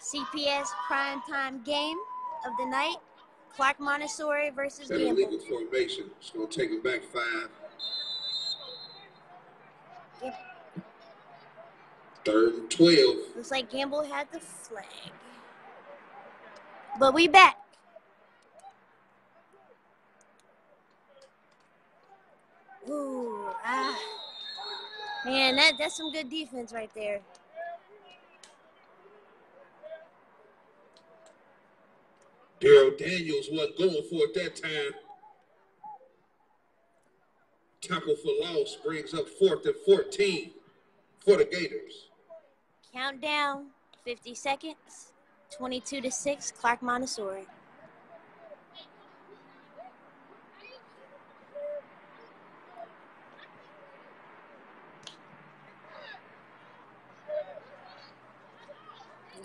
S2: CPS primetime game of the night. Clark Montessori versus Gamble.
S1: illegal formation. It's going to take him back five.
S2: Yep.
S1: Third and 12.
S2: Looks like Gamble had the flag. But we back. Ooh, ah. Man, that, that's some good defense right there.
S1: Daryl Daniels wasn't going for it that time. Tackle for loss brings up fourth and 14 for the Gators.
S2: Countdown 50 seconds. 22 to 6, Clark Montessori.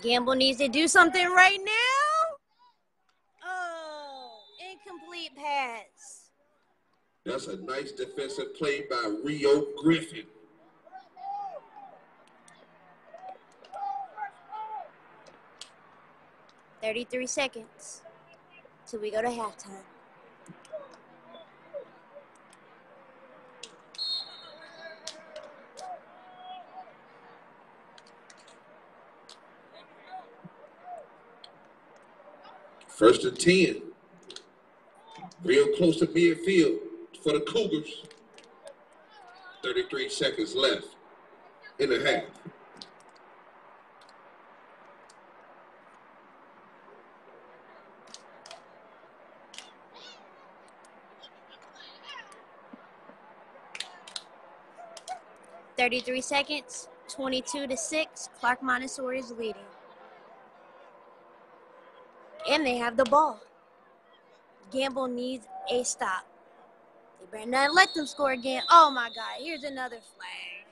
S2: Gamble needs to do something right now. Oh, incomplete pass.
S1: That's a nice defensive play by Rio Griffin.
S2: Thirty-three seconds till we go to halftime.
S1: First and 10. Real close to midfield for the Cougars. 33 seconds left in the half.
S2: Thirty-three seconds. Twenty-two to six. Clark Montessori is leading. And they have the ball. Gamble needs a stop. They better not let them score again. Oh my God, here's another flag.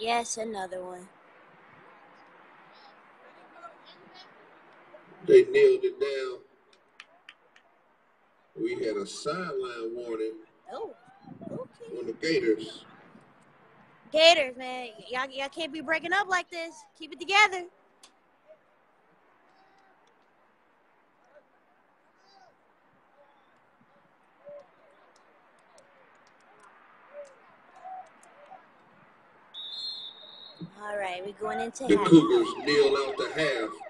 S2: Yes, another one.
S1: They nailed it down. We had a sideline warning
S2: Oh, okay.
S1: on the Gators.
S2: Gators, man, y'all, y'all can't be breaking up like this. Keep it together. All right, we're going into
S1: The
S2: half.
S1: Cougars kneel out the half.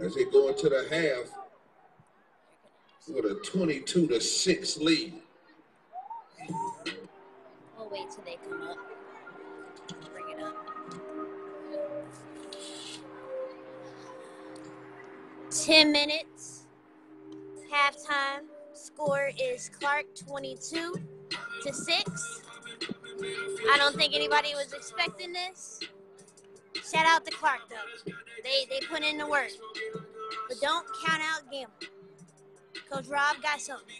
S1: As they go into the half with a 22 to 6 lead.
S2: We'll wait till they come up. Bring it up. Ten minutes. Halftime. Score is Clark 22 to 6. I don't think anybody was expecting this. Shout out to Clark though. They they put in the work. But don't count out Gamble. Coach Rob got something.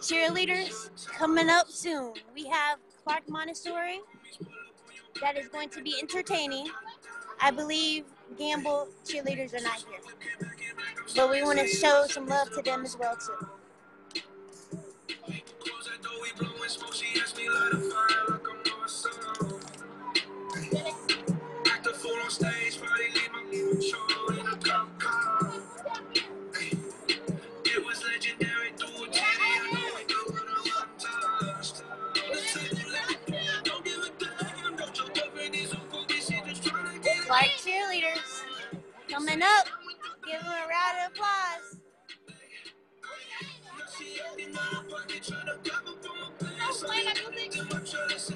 S2: Cheerleaders coming up soon. We have Clark Montessori that is going to be entertaining. I believe Gamble cheerleaders are not here. But we want to show some love to them as well too. Coming up. Give him a round of applause.
S4: Feel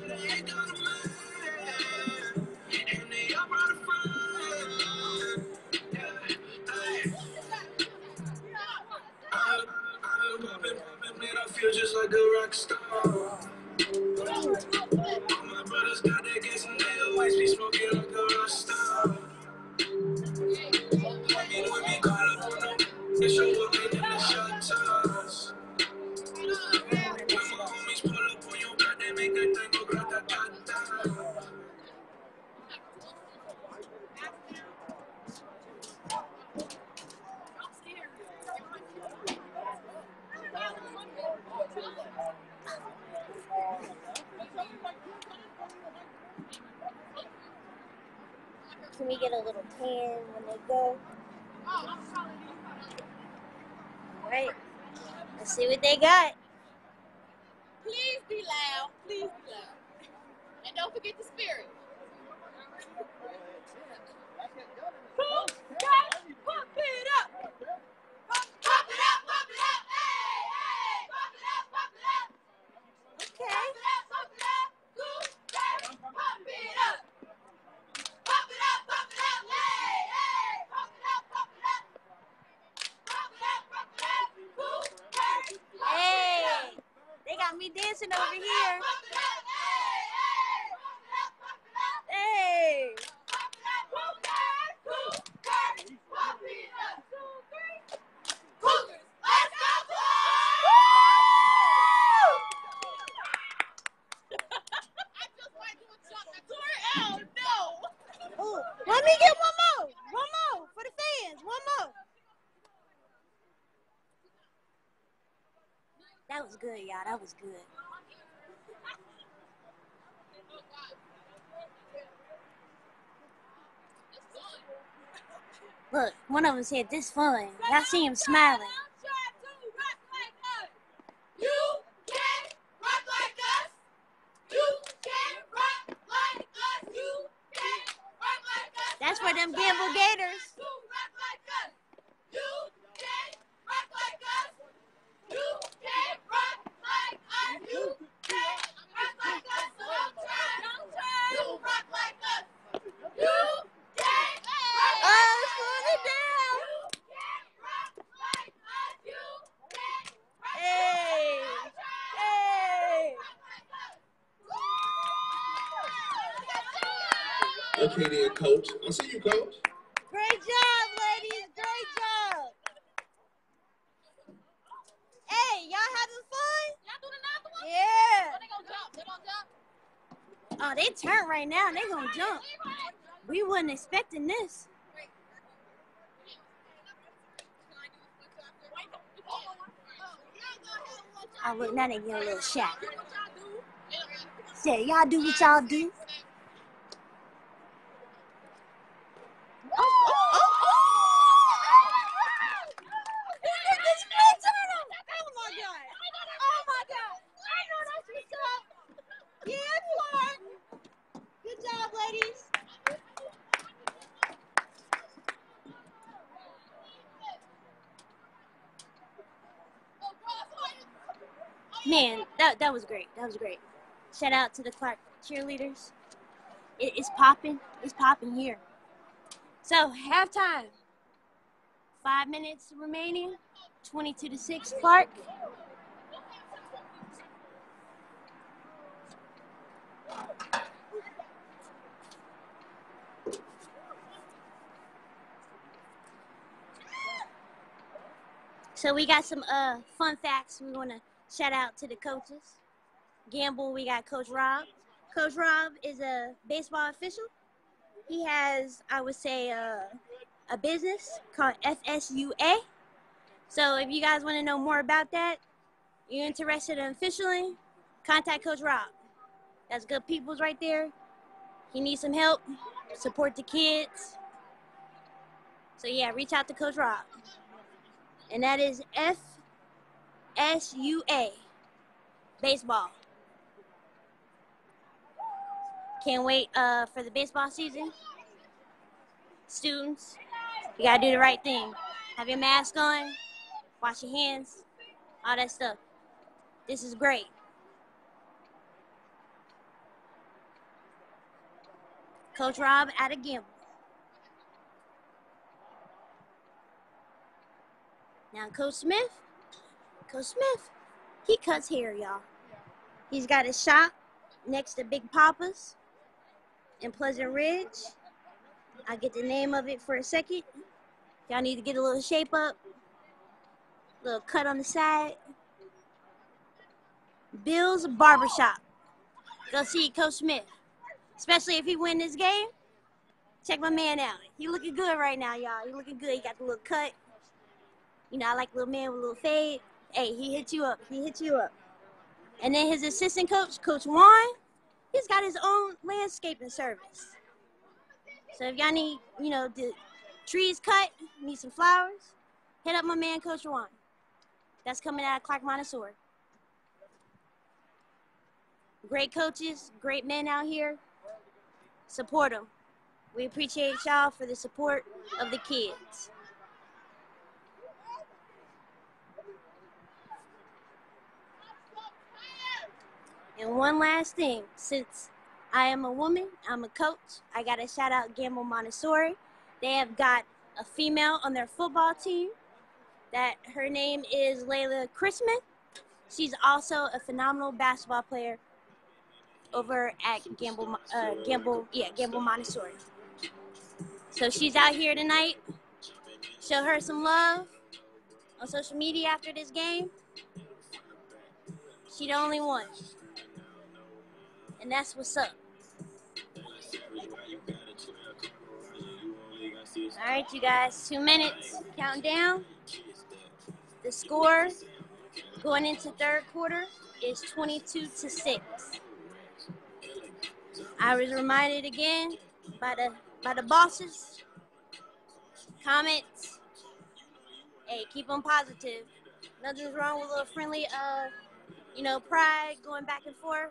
S2: was good. Look, one of them said this fun. Y'all see him smiling. That's for them Gamble Gators. Oh, slow it down. Hey. Hey.
S1: Okay then, coach. I see you, coach.
S2: Great job, ladies. Great job. Hey, y'all having fun? Y'all doing another one? Yeah. Oh, they oh, turn right now. They gonna jump. We wasn't expecting this. I look now they get a little shot. Say, y'all do what y'all do. Oh, oh, oh, oh! Look at this great turtle! Oh my god! Oh my god! I know that's what's up! Yeah, Clark! Good job, ladies! Man, that that was great. That was great. Shout out to the Clark cheerleaders. It, it's popping. It's popping here. So halftime. Five minutes remaining. Twenty-two to six. Clark. So we got some uh fun facts. We want to shout out to the coaches. Gamble, we got Coach Rob. Coach Rob is a baseball official. He has, I would say, uh, a business called FSUA. So if you guys want to know more about that, you're interested in officially, contact Coach Rob. That's good people's right there. He needs some help, support the kids. So yeah, reach out to Coach Rob. And that is FSUA baseball. Can't wait uh, for the baseball season. Students, you gotta do the right thing. Have your mask on, wash your hands, all that stuff. This is great. Coach Rob at a Gamble. Now, Coach Smith, Coach Smith, he cuts hair, y'all. He's got his shop next to Big Papa's in Pleasant Ridge. I'll get the name of it for a second. Y'all need to get a little shape up, little cut on the side. Bill's Barbershop. Go see Coach Smith, especially if he win this game. Check my man out. He looking good right now, y'all. He looking good. He got the little cut. You know, I like little man with a little fade. Hey, he hit you up. He hit you up. And then his assistant coach, Coach Juan, he's got his own landscaping service. So if y'all need, you know, the trees cut, need some flowers, hit up my man, Coach Juan. That's coming out of Clark Montessori. Great coaches, great men out here. Support them. We appreciate y'all for the support of the kids. And one last thing, since I am a woman, I'm a coach, I got to shout out Gamble Montessori. They have got a female on their football team that her name is Layla Chrisman. She's also a phenomenal basketball player over at Gamble, uh, Gamble, yeah, Gamble Montessori. So she's out here tonight. Show her some love on social media after this game. She the only one. And that's what's up. All right, you guys, two minutes. Count down. The score going into third quarter is 22 to 6. I was reminded again by the by the bosses. Comments. Hey, keep them positive. Nothing's wrong with a little friendly, uh, you know, pride going back and forth.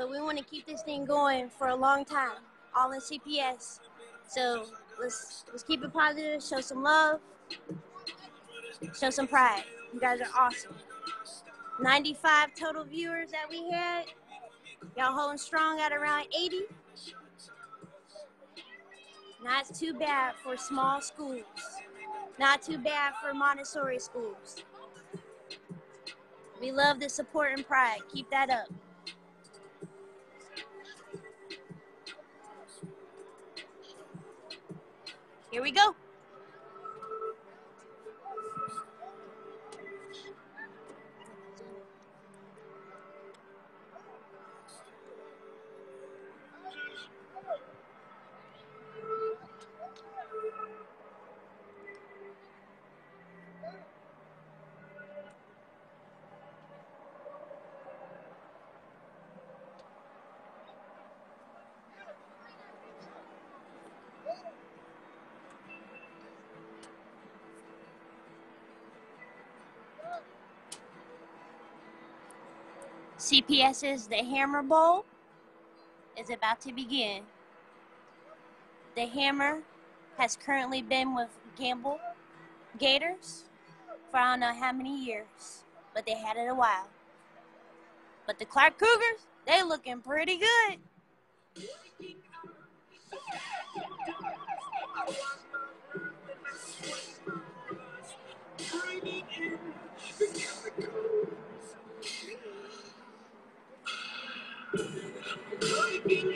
S2: But we want to keep this thing going for a long time, all in CPS. So let's let's keep it positive. Show some love. Show some pride. You guys are awesome. 95 total viewers that we had. Y'all holding strong at around 80. Not too bad for small schools. Not too bad for Montessori schools. We love the support and pride. Keep that up. Here we go. CPS's The Hammer Bowl is about to begin. The Hammer has currently been with Gamble Gators for I don't know how many years, but they had it a while. But the Clark Cougars, they looking pretty good. Four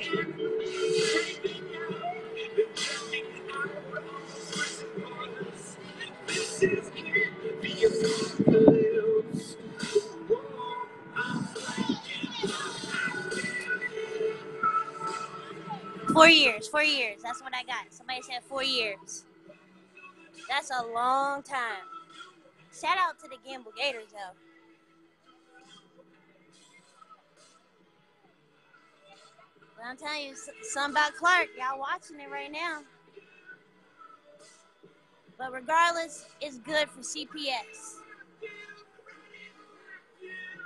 S2: years, four years. That's what I got. Somebody said four years. That's a long time. Shout out to the Gamble Gators, though. I'm telling you something about Clark. Y'all watching it right now. But regardless, it's good for CPS.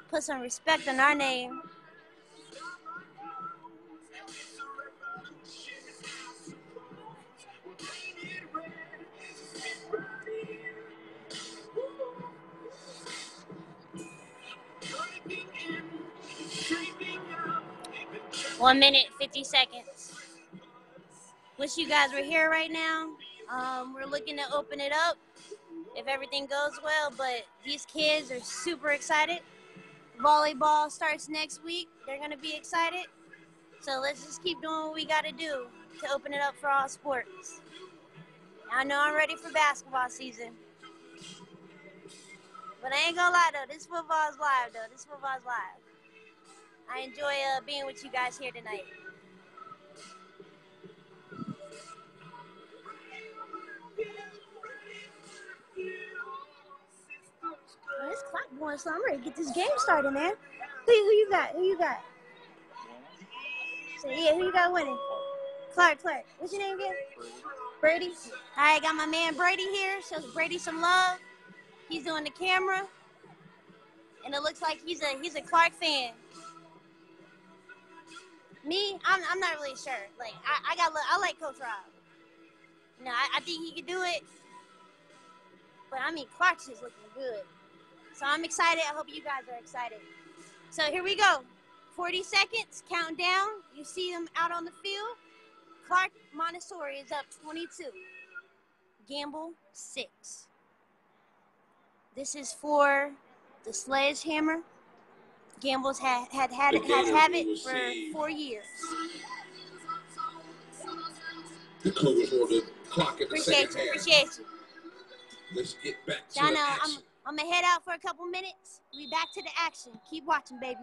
S2: Put some respect on our name. One minute, 50 seconds. Wish you guys were here right now. Um, we're looking to open it up if everything goes well, but these kids are super excited. Volleyball starts next week. They're going to be excited. So let's just keep doing what we got to do to open it up for all sports. I know I'm ready for basketball season. But I ain't gonna lie though, this football's live though. This football's live. I enjoy uh, being with you guys here tonight. Well, this clock going, so I'm ready to get this game started, man. Who, who you got? Who you got? So yeah, who you got winning? Clark, Clark. What's your name again? Brady. All right, got my man Brady here. Shows Brady some love. He's doing the camera, and it looks like he's a he's a Clark fan. Me, I'm, I'm not really sure. Like I, I got I like Coach Rob. You know, I, I think he could do it. But I mean, Clark's is looking good. So I'm excited. I hope you guys are excited. So here we go. 40 seconds, countdown. You see them out on the field. Clark Montessori is up 22. Gamble 6. This is for the sledgehammer. Gambles had had had
S1: The
S2: has
S1: will
S2: it for four years.
S1: The Cougars on the clock in the
S2: Appreciate
S1: second
S2: you,
S1: half.
S2: appreciate you.
S1: Let's get back to
S2: Donna,
S1: the
S2: I'm. I'm gonna head out for a couple minutes. We back to the action. Keep watching, baby.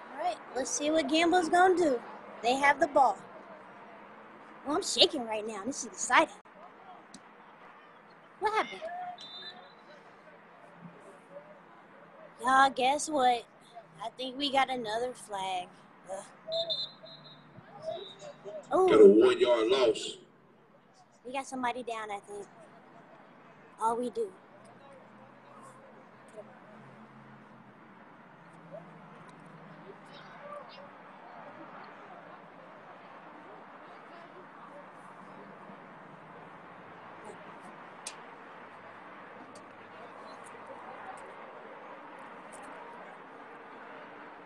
S2: All right, let's see what Gamble's gonna do. They have the ball. Well, I'm shaking right now. This is exciting. What happened? Y'all, guess what? I think we got another flag. Ugh.
S1: Got a one yard loss.
S2: we got somebody down, I think. All we do.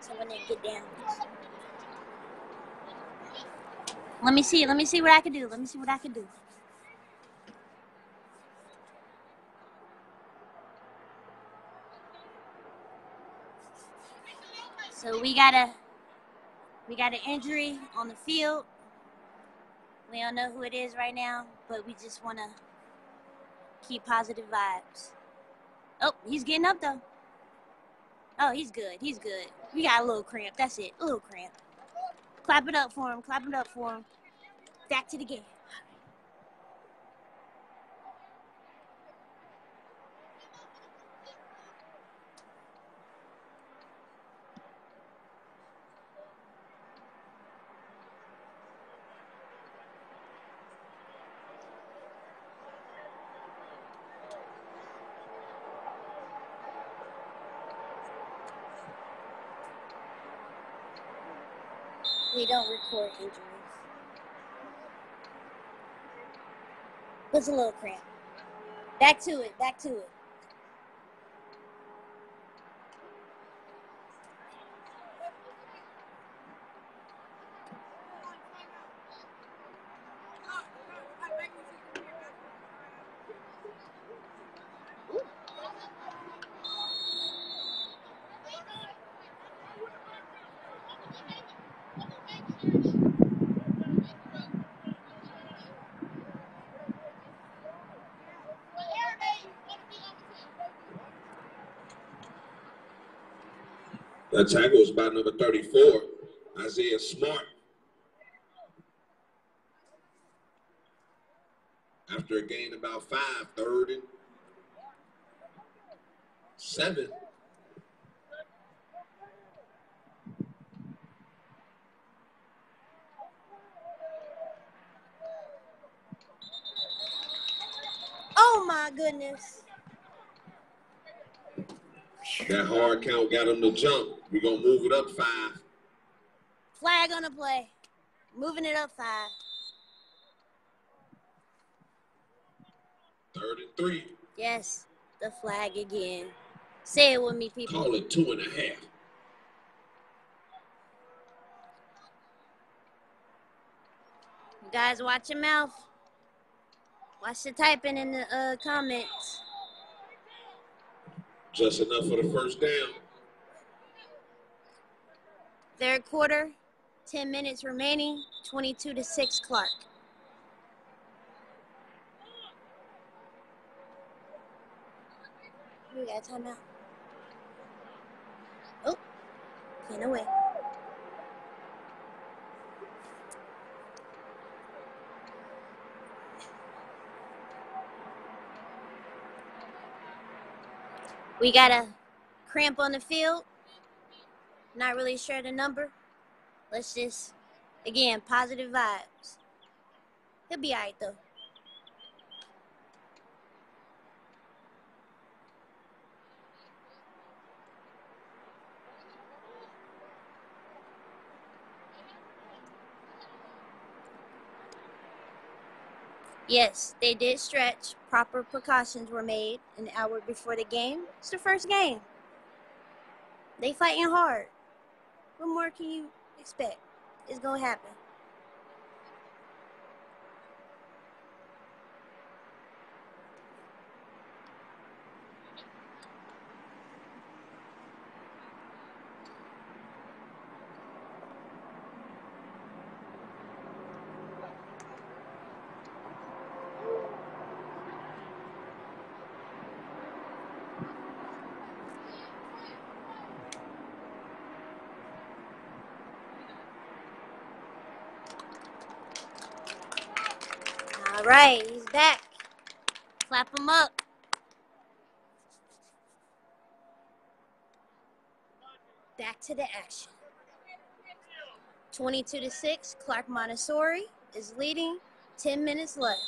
S2: Someone didn't get down. Let me see. Let me see what I can do. Let me see what I can do. So we got a we got an injury on the field. We don't know who it is right now, but we just want to keep positive vibes. Oh, he's getting up though. Oh, he's good. He's good. We got a little cramp. That's it. A little cramp. Clap it up for him. Clap it up for him. Back to the game. We don't record injuries. Was a little cramp. Back to it. Back to it.
S1: That tackle was by number 34, Isaiah Smart. After a gain about five, third and seven.
S2: Oh my goodness.
S1: That hard count got him to jump. We're going to move it up five.
S2: Flag on the play. Moving it up five.
S1: Third and three.
S2: Yes, the flag again. Say it with me, people.
S1: Call it two and a half.
S2: You guys watch your mouth. Watch the typing in the uh, comments.
S1: Just enough for the first down.
S2: Third quarter, 10 minutes remaining, 22 to 6 Clark. We got a timeout. Oh, pin away. We got a cramp on the field. Not really sure the number. Let's just, again, positive vibes. He'll be alright though. Yes, they did stretch. Proper precautions were made an hour before the game. It's the first game. They fighting hard. What more can you expect? It's gonna happen. He's back. Clap him up. Back to the action. 22 to 6, Clark Montessori is leading. 10 minutes left.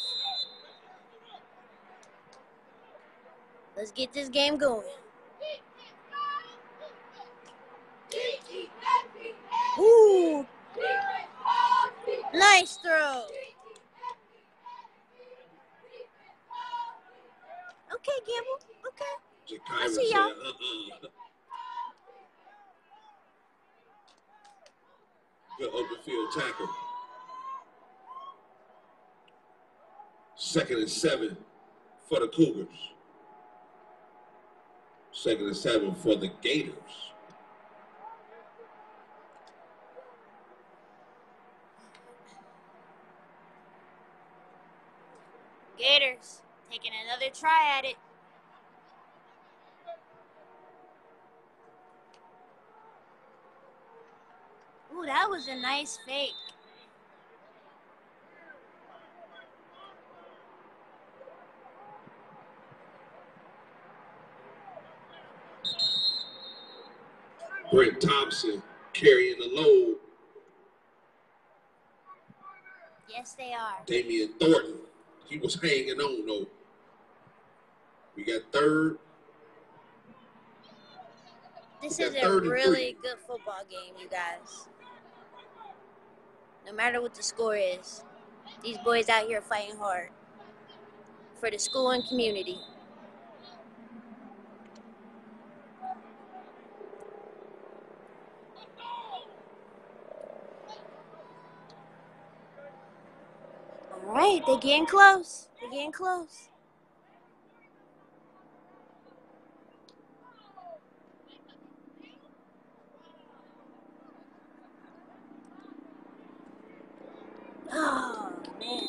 S2: Let's get this game going. Ooh, nice throw. Okay, Gamble. Okay.
S1: Jakyra
S2: see
S1: said,
S2: y'all.
S1: uh-uh. Good open field tackle. Second and seven for the Cougars. Second and seven for the Gators.
S2: Gators taking another try at it. Ooh, that was a nice fake.
S1: Brent Thompson carrying the load.
S2: Yes, they are.
S1: Damian Thornton. He was hanging on though. We got third.
S2: This is a
S1: 33.
S2: really good football game, you guys. No matter what the score is, these boys out here fighting hard for the school and community. They're getting close. They're getting close. Oh man.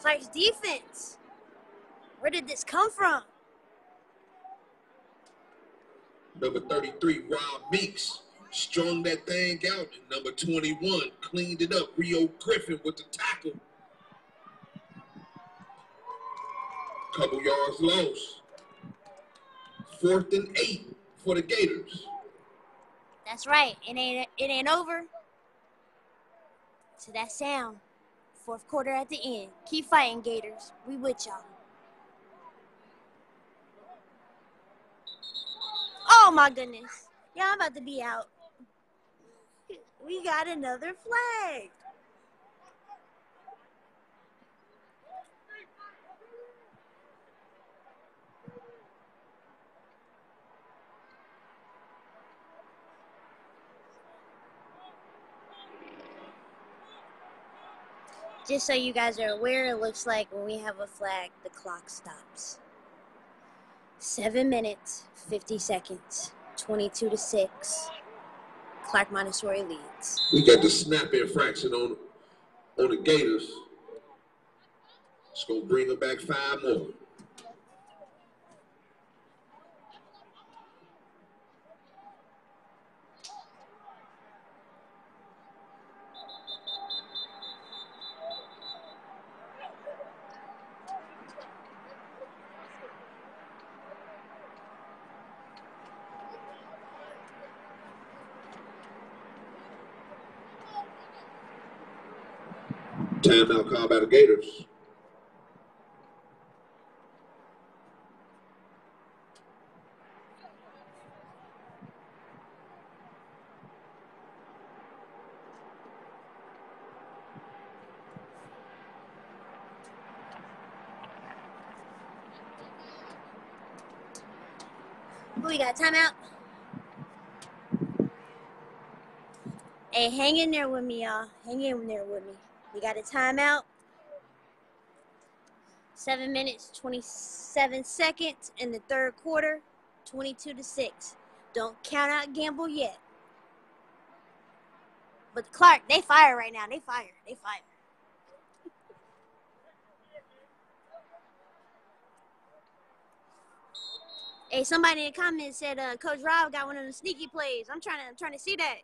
S2: Clark's defense. Where did this come from?
S1: Number 33, Rob Meeks, strung that thing out. And number 21, cleaned it up. Rio Griffin with the tackle. Couple yards lost. Fourth and eight for the Gators.
S2: That's right. It ain't it ain't over. To that sound. Fourth quarter at the end. Keep fighting, Gators. We with y'all. Oh my goodness. Yeah, I'm about to be out. We got another flag. Just so you guys are aware, it looks like when we have a flag, the clock stops. Seven minutes, 50 seconds, 22 to 6. Clark Montessori leads.
S1: We got the snap infraction on on the Gators. It's gonna bring them back five more. Call by Gators.
S2: Oh, we got? Timeout. Hey, hang in there with me, y'all. Hang in there with me. We got a timeout. Seven minutes, 27 seconds in the third quarter, 22 to 6. Don't count out gamble yet. But Clark, they fire right now. They fire. They fire. Hey, somebody in the comments said uh, Coach Rob got one of the sneaky plays. I'm trying to I'm trying to see that.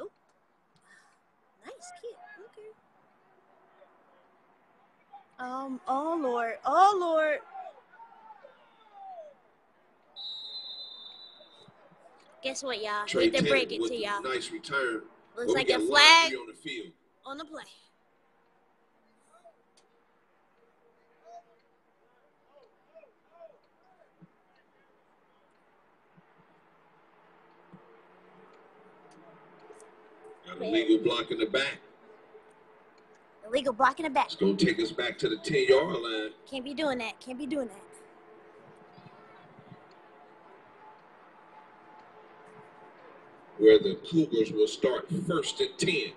S2: Oh, nice kick. Okay. Um. Oh Lord. Oh Lord. Guess what, y'all?
S1: Trey
S2: Hate to break it to y'all.
S1: Nice return.
S2: Looks like a flag
S1: on the field.
S2: on the play.
S1: Got a legal block in the back.
S2: Illegal block in the back.
S1: It's gonna take us back to the 10 yard line.
S2: Can't be doing that. Can't be doing that.
S1: where the Cougars will start first and 10.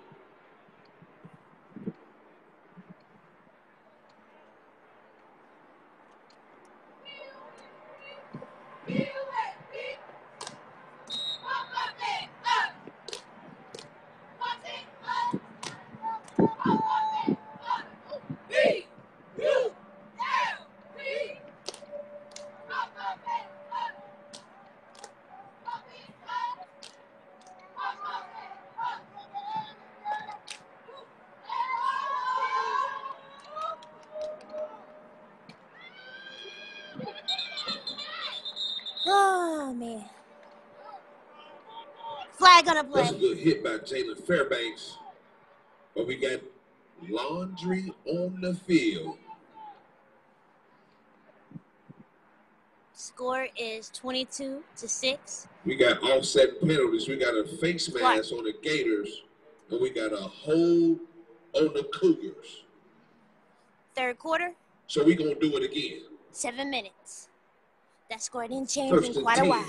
S2: Oh man.
S1: That's a good hit by Jalen Fairbanks. But we got laundry on the field.
S2: Score is 22 to 6.
S1: We got offset penalties. We got a face mask on the Gators, and we got a hold on the Cougars.
S2: Third quarter,
S1: So we gonna do it again.
S2: seven minutes. That score didn't change
S1: First
S2: in quite a while.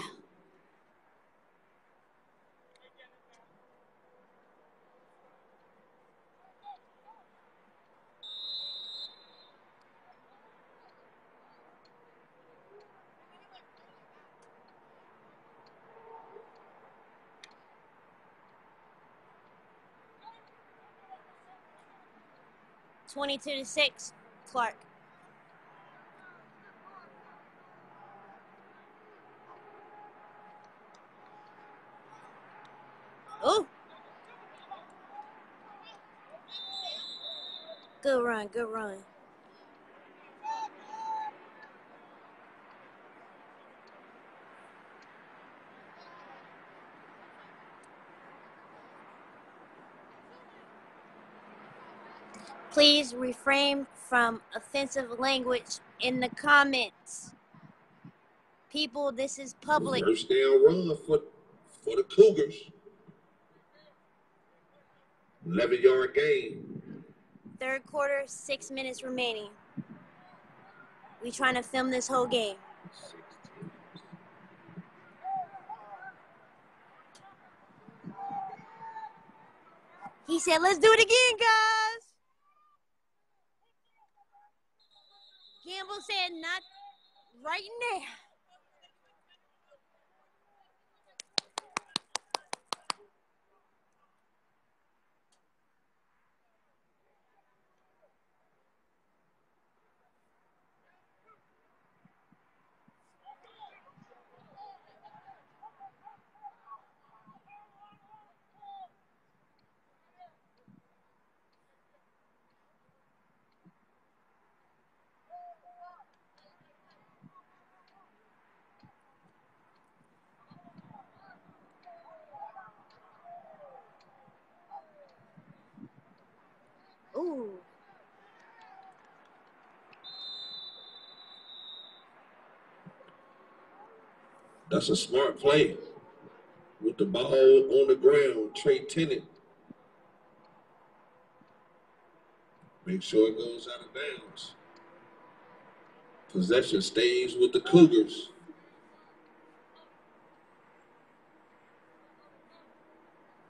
S2: Twenty-two to six, Clark. Oh. Good run, good run. Please refrain from offensive language in the comments. People, this is public.
S1: First down run for, for the Cougars. 11 yard gain.
S2: Third quarter, six minutes remaining. We trying to film this whole game. He said, let's do it again, guys. Gamble said, not right now.
S1: That's a smart play. With the ball on the ground, Trey Tennant. Make sure it goes out of bounds. Possession stays with the Cougars.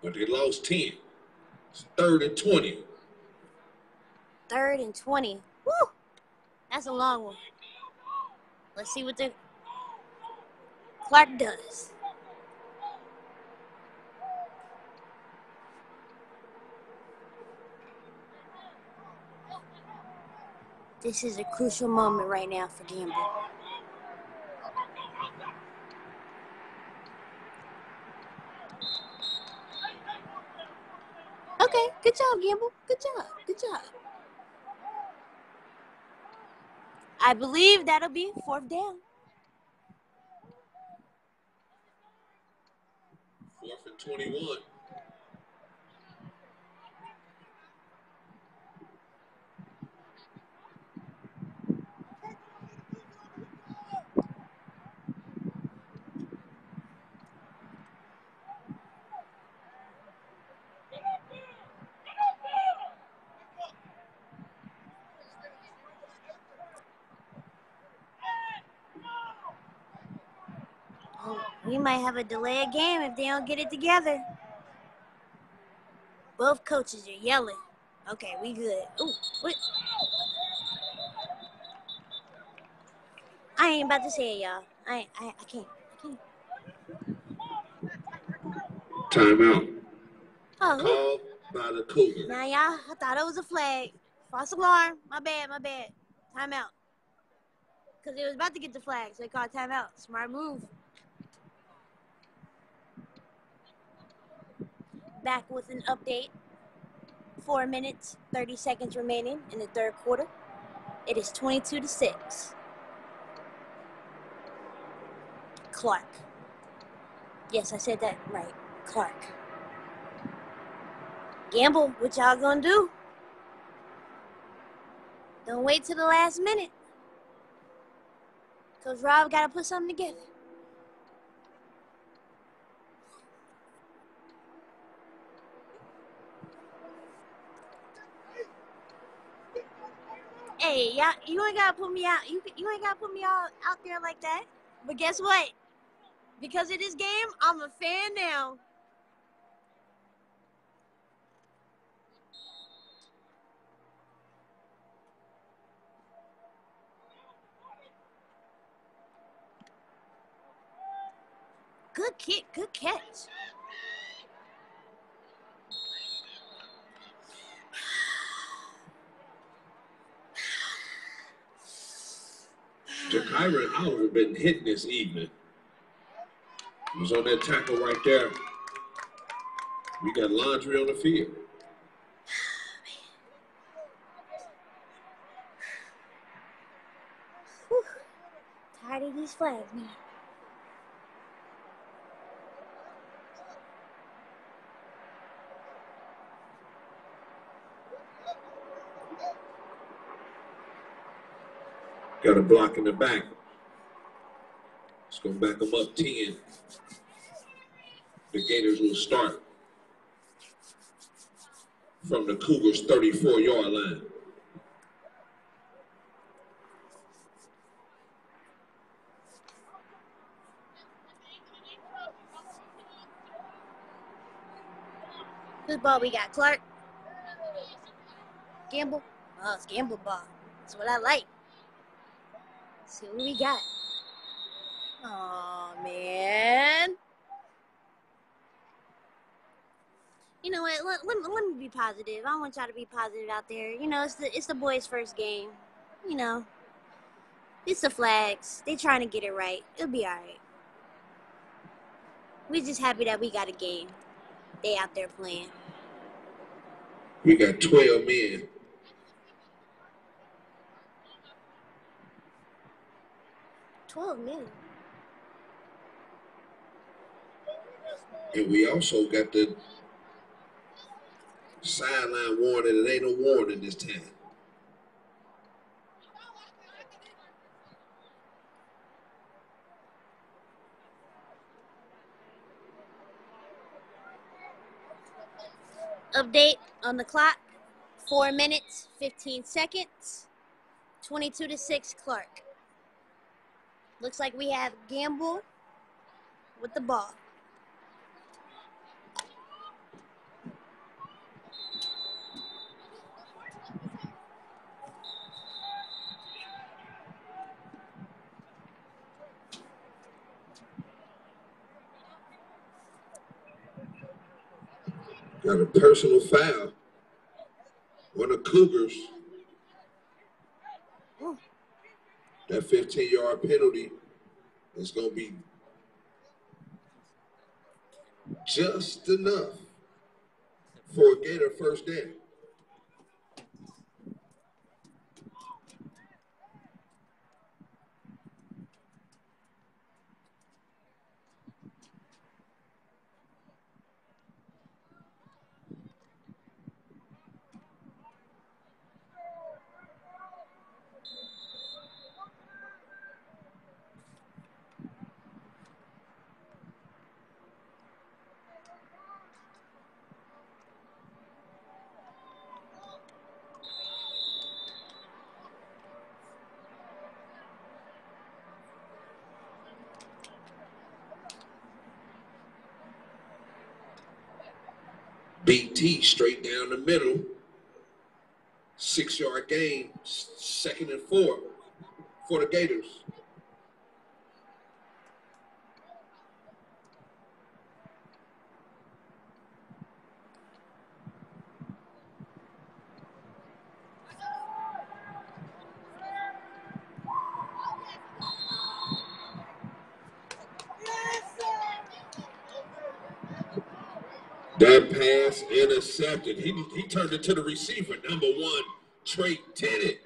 S1: But they lost 10. It's third and 20.
S2: Third and 20. Woo! That's a long one. Let's see what the Clark does. This is a crucial moment right now for Gamble. Okay, good job, Gamble. Good job. Good job. I believe that'll be fourth down.
S1: And 21.
S2: Oh, we might have a delay of game if they don't get it together. Both coaches are yelling. Okay, we good. Ooh, what? I ain't about to say it, y'all. I, I, I can't. I can't.
S1: Timeout.
S2: Oh,
S1: Called by the Cougars.
S2: now y'all, I thought it was a flag. False alarm. My bad, my bad. Timeout. Because it was about to get the flag, so they called timeout. Smart move. Back with an update. Four minutes, 30 seconds remaining in the third quarter. It is 22 to 6. Clark. Yes, I said that right. Clark. Gamble, what y'all gonna do? Don't wait till the last minute. Cause Rob gotta put something together. Hey, y'all, you ain't gotta put me out. You you ain't gotta put me all out there like that. But guess what? Because of this game, I'm a fan now. Good kick, good catch.
S1: Jakyron Oliver been hitting this evening. He was on that tackle right there. We got laundry on the field.
S2: Whew. Tired of these flags, man.
S1: Got a block in the back. It's going to back them up 10. The Gators will start from the Cougars' 34 yard line.
S2: Whose ball we got? Clark? Gamble? Oh, it's Gamble ball. That's what I like. See what we got. Oh man. You know what? Let, let, let me be positive. I want y'all to be positive out there. You know, it's the it's the boys' first game. You know, it's the flags. They trying to get it right. It'll be all right. We're just happy that we got a game. They out there playing.
S1: We got 12 men.
S2: Twelve minutes.
S1: And we also got the Sideline warning, it ain't no warning this time.
S2: Update on the clock. Four minutes, 15 seconds. 22 to 6, Clark. Looks like we have Gamble with the ball.
S1: Got a personal foul. One of the Cougars. That 15 yard penalty is going to be just enough for a Gator first down. BT straight down the middle. Six yard gain, second and four for the Gators. That pass intercepted. He, he turned it to the receiver, number one, Trey Tennant.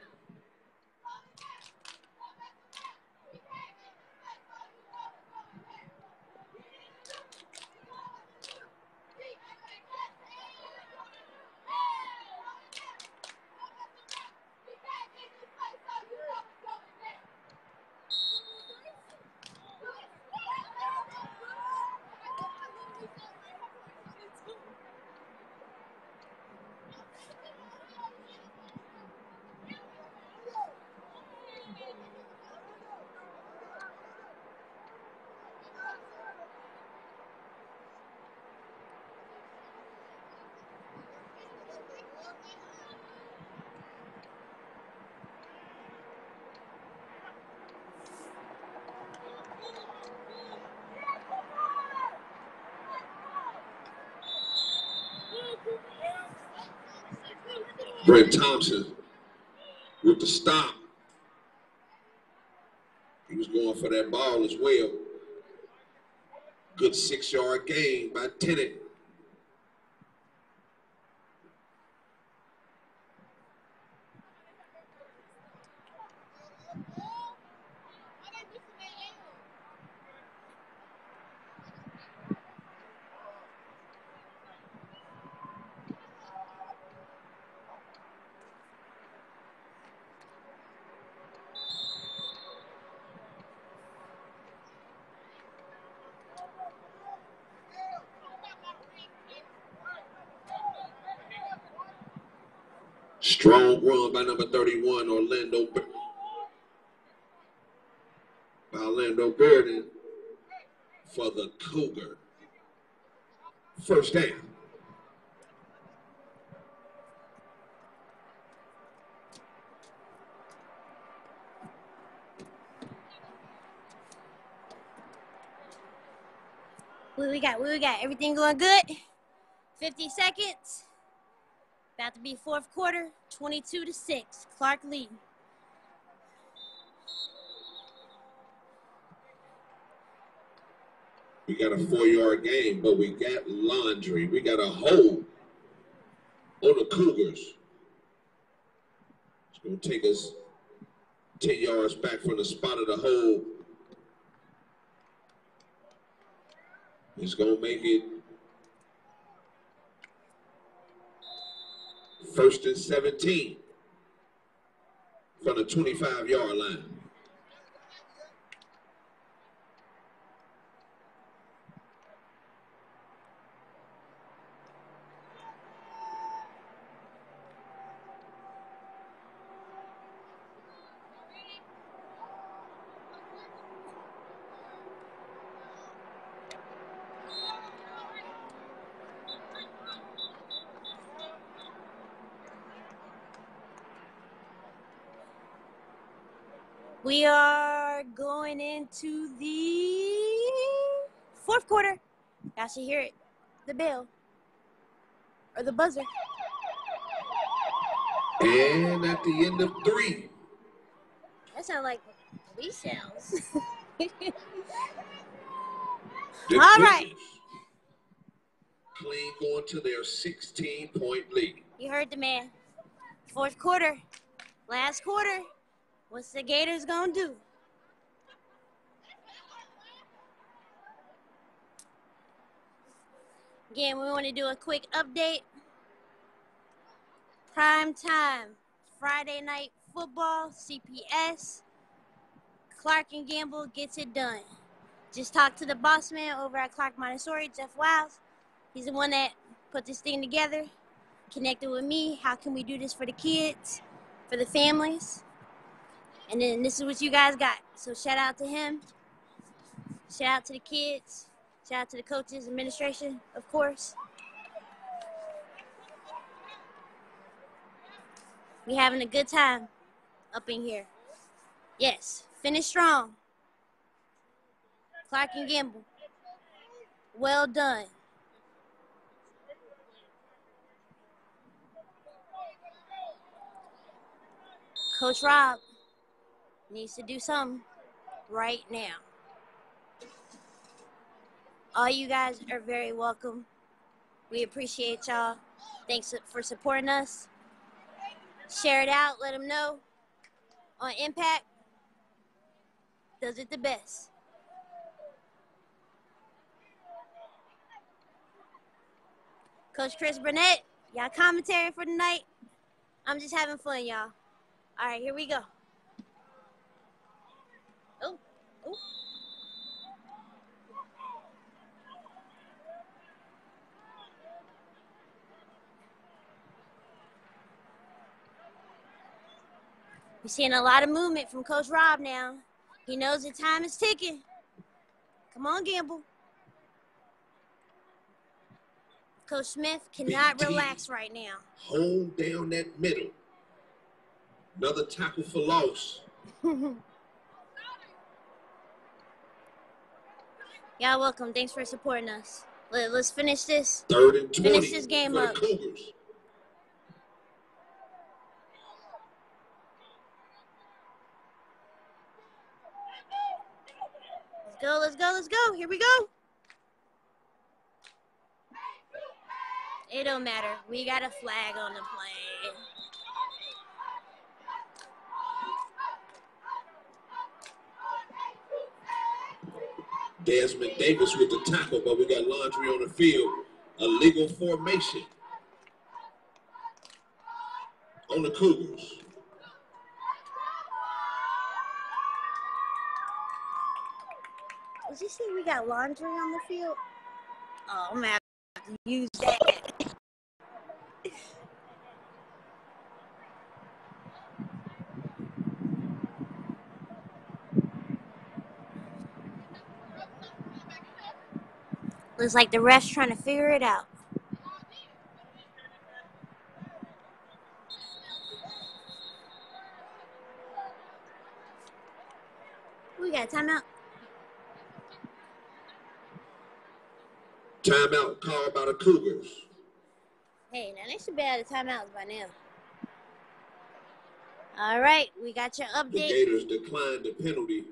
S1: Brent Thompson with the stop. He was going for that ball as well. Good six yard gain by Tennant. Strong run by number 31, Orlando. By Orlando Burden for the Cougar. First down.
S2: What we got? What we got? Everything going good? 50 seconds. About to be fourth quarter, 22 to 6. Clark lead.
S1: We got a four yard game, but we got laundry. We got a hole on the Cougars. It's going to take us 10 yards back from the spot of the hole. It's going to make it First and 17 from the 25 yard line.
S2: We are going into the fourth quarter. Y'all should hear it. The bell. Or the buzzer.
S1: And at the end of three,
S2: That sounds like police sounds. All right.
S1: Clean going to their 16 point lead.
S2: you heard the man. Fourth quarter. Last quarter. What's the Gators gonna do? Again, we want to do a quick update. Prime time, Friday night football, CPS. Clark and Gamble gets it done. Just talked to the boss man over at Clark Montessori, Jeff Wiles. He's the one that put this thing together, connected with me. How can we do this for the kids, for the families? And then this is what you guys got. So shout out to him. Shout out to the kids. Shout out to the coaches, administration, of course. We having a good time up in here. Yes, finish strong. Clark and Gamble. Well done. Coach Rob needs to do something right now. All you guys are very welcome. We appreciate y'all. Thanks for supporting us. Share it out. Let them know on Impact. Does it the best. Coach Chris Burnett, y'all commentary for tonight. I'm just having fun, y'all. All right, here we go. Oh, oh. We're seeing a lot of movement from Coach Rob now. He knows the time is ticking. Come on, Gamble. Coach Smith cannot relax right now.
S1: Hold down that middle. Another tackle for loss.
S2: Y'all welcome. Thanks for supporting us. Let, us finish this.
S1: Third and 20
S2: Finish this game up.
S1: Cougars.
S2: Go, let's go, let's go. Here we go. It don't matter. We got a flag on the play.
S1: Desmond Davis with the tackle, but we got laundry on the field. A legal formation on the Cougars.
S2: Did you see we got laundry on the field? Oh, I'm gonna have to use that. Looks like the ref's trying to figure it out. We got a timeout.
S1: Timeout called by the Cougars.
S2: Hey, now they should be out of timeouts by now. All right, we got your update.
S1: The Gators declined the penalty.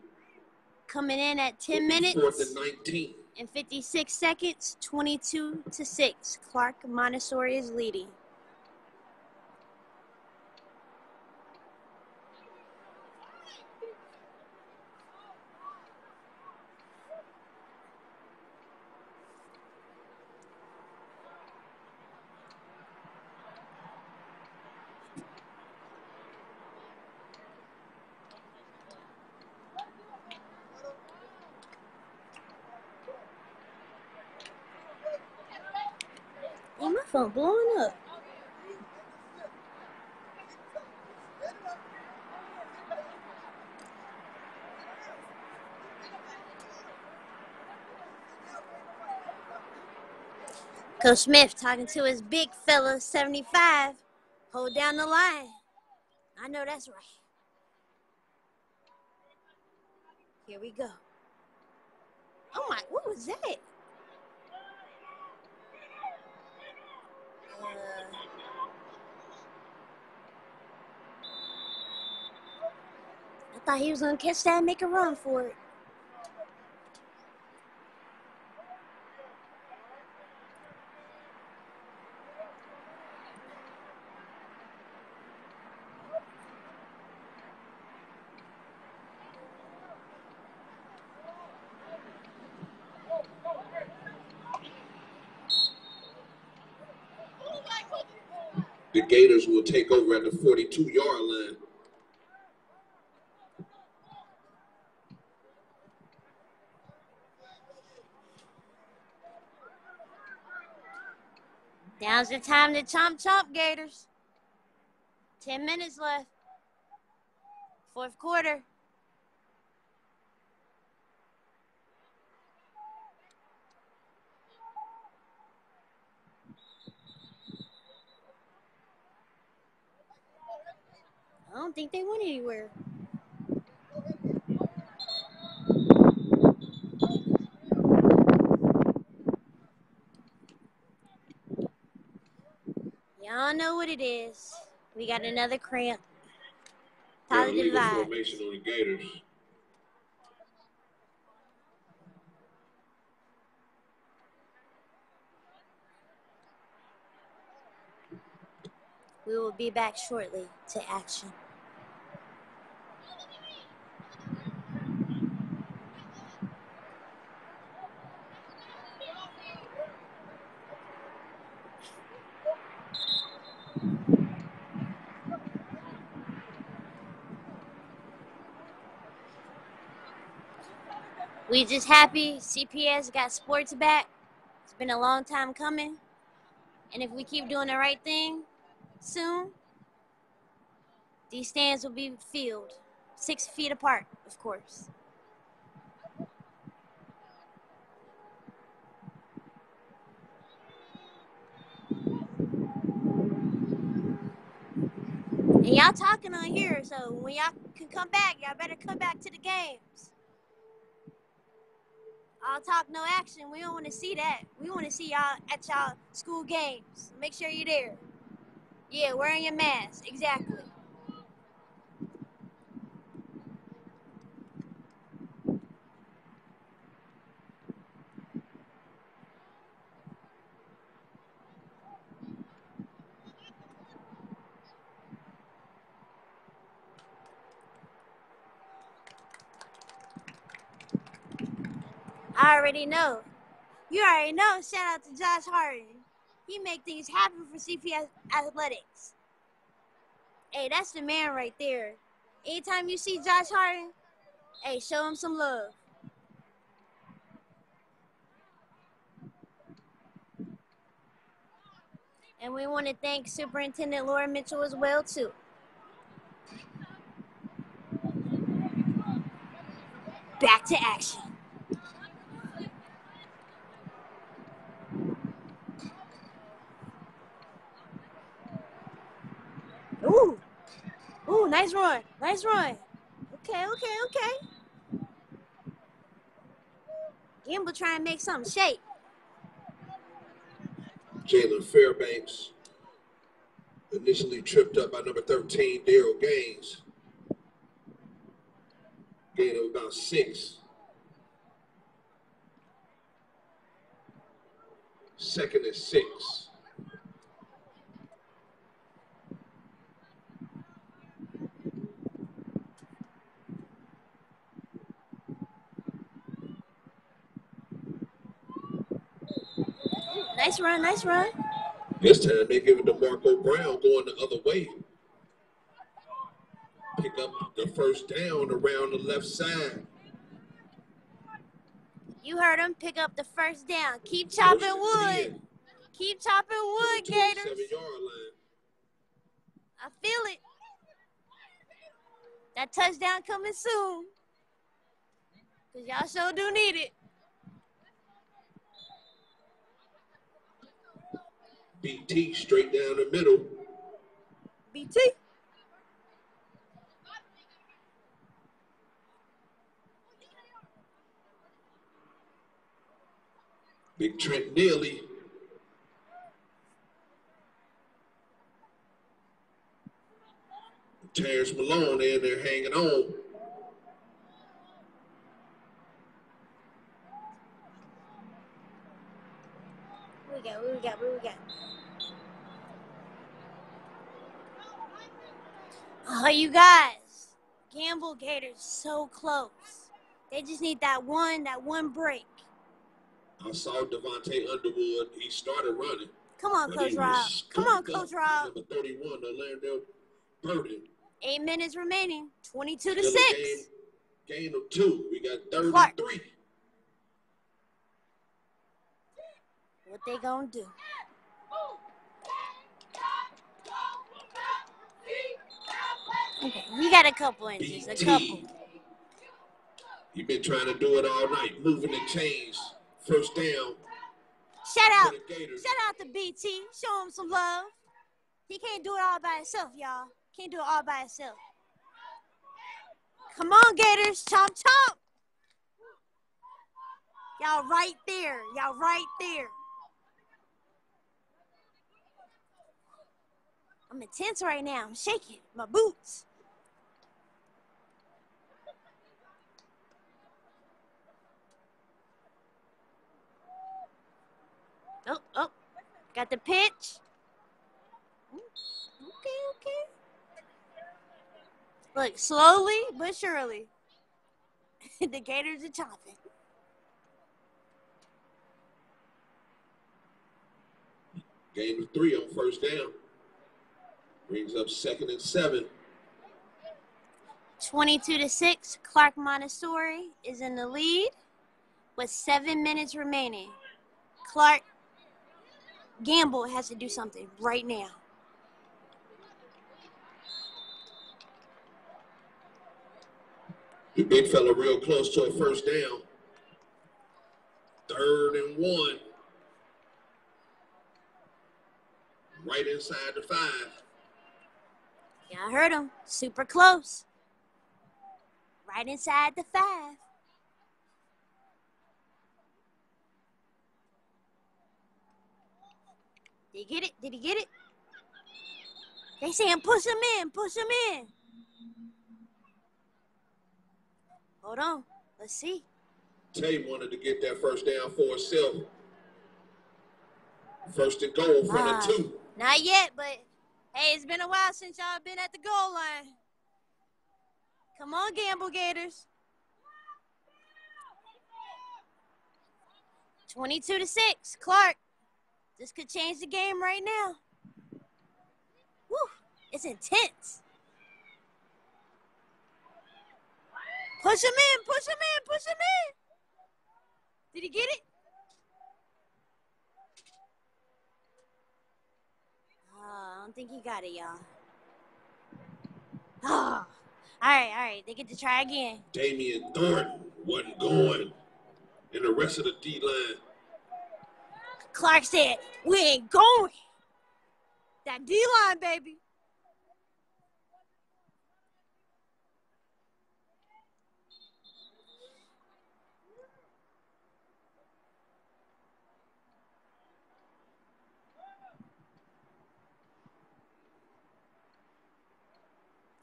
S2: coming in at 10
S1: Fourth
S2: minutes
S1: and 19.
S2: and 56 seconds, 22 to 6. Clark Montessori is leading. Coach Smith talking to his big fella, 75. Hold down the line. I know that's right. Here we go. Oh my, what was that? Uh, I thought he was gonna catch that and make a run for it.
S1: The Gators will take over at the 42 yard line.
S2: Now's the time to chomp chomp Gators. Ten minutes left. Fourth quarter. Don't think they went anywhere. Y'all know what it is. We got another cramp. Positive
S1: Illegal
S2: vibes.
S1: formation on the Gators.
S2: We will be back shortly to action. We just happy CPS got sports back. It's been a long time coming. And if we keep doing the right thing, soon these stands will be filled six feet apart of course and y'all talking on here so when y'all can come back y'all better come back to the games all talk no action we don't want to see that we want to see y'all at y'all school games make sure you're there yeah, wearing your mask. Exactly. I already know. You already know. Shout out to Josh Harden. He make things happen for CPS Athletics. Hey, that's the man right there. Anytime you see Josh Harden, hey, show him some love. And we want to thank Superintendent Laura Mitchell as well too. Back to action. Ooh. Ooh, nice run. Nice run. Okay, okay, okay. Gamble trying to make something shake.
S1: Jalen Fairbanks initially tripped up by number 13, Daryl Gaines. Gain of about six. Second and six.
S2: Nice run, nice run.
S1: This time they give it to Marco Brown going the other way. Pick up the first down around the left side.
S2: You heard him pick up the first down. Keep chopping
S1: Motion to the
S2: wood. Keep chopping wood,
S1: to
S2: Gators. I feel it. That touchdown coming soon. Cause y'all sure do need it.
S1: BT straight down the middle.
S2: BT.
S1: Big Trent Neely. Terrence Malone in there hanging on.
S2: What we got? What we got? What we got? Oh, you guys. Gamble Gators so close. They just need that one, that one break.
S1: I saw Devontae Underwood. He started running.
S2: Come on, Coach Rob. Come on, Coach Rob.
S1: Number 31, Orlando Burden.
S2: Eight minutes remaining. 22 to
S1: Still
S2: 6.
S1: Gain, gain of two. We got 33.
S2: Clark.
S1: three.
S2: What they gonna do? Okay, we got a couple inches. A couple.
S1: He been trying to do it all night, moving the chains. First down
S2: Shout out.
S1: the
S2: Shout out to BT. Show him some love. He can't do it all by himself, y'all. Can't do it all by himself. Come on, Gators. Chomp chomp. Y'all right there. Y'all right there. I'm intense right now. I'm shaking my boots. Oh, oh. Got the pitch. Okay, okay. Look, slowly but surely. the Gators are chopping.
S1: Game of three on first down. Brings up second and seven.
S2: 22 to 6. Clark Montessori is in the lead with seven minutes remaining. Clark Gamble has to do something right now.
S1: The big fella real close to a first down. Third and one. Right inside the five.
S2: Yeah, I heard him. Super close. Right inside the five. Did he get it? Did he get it? They saying push him in, push him in. Hold on. Let's see.
S1: Tay wanted to get that first down for himself. First and goal for
S2: Ah.
S1: the two.
S2: Not yet, but hey, it's been a while since y'all been at the goal line. Come on, Gamble Gators. 22 to 6. Clark. This could change the game right now. Woo, it's intense. Push him in, push him in, push him in. Did he get it? I don't think he got it, y'all. Oh. All right, all right. They get to try again.
S1: Damian Thornton wasn't going. And the rest of the D line.
S2: Clark said, We ain't going. That D line, baby.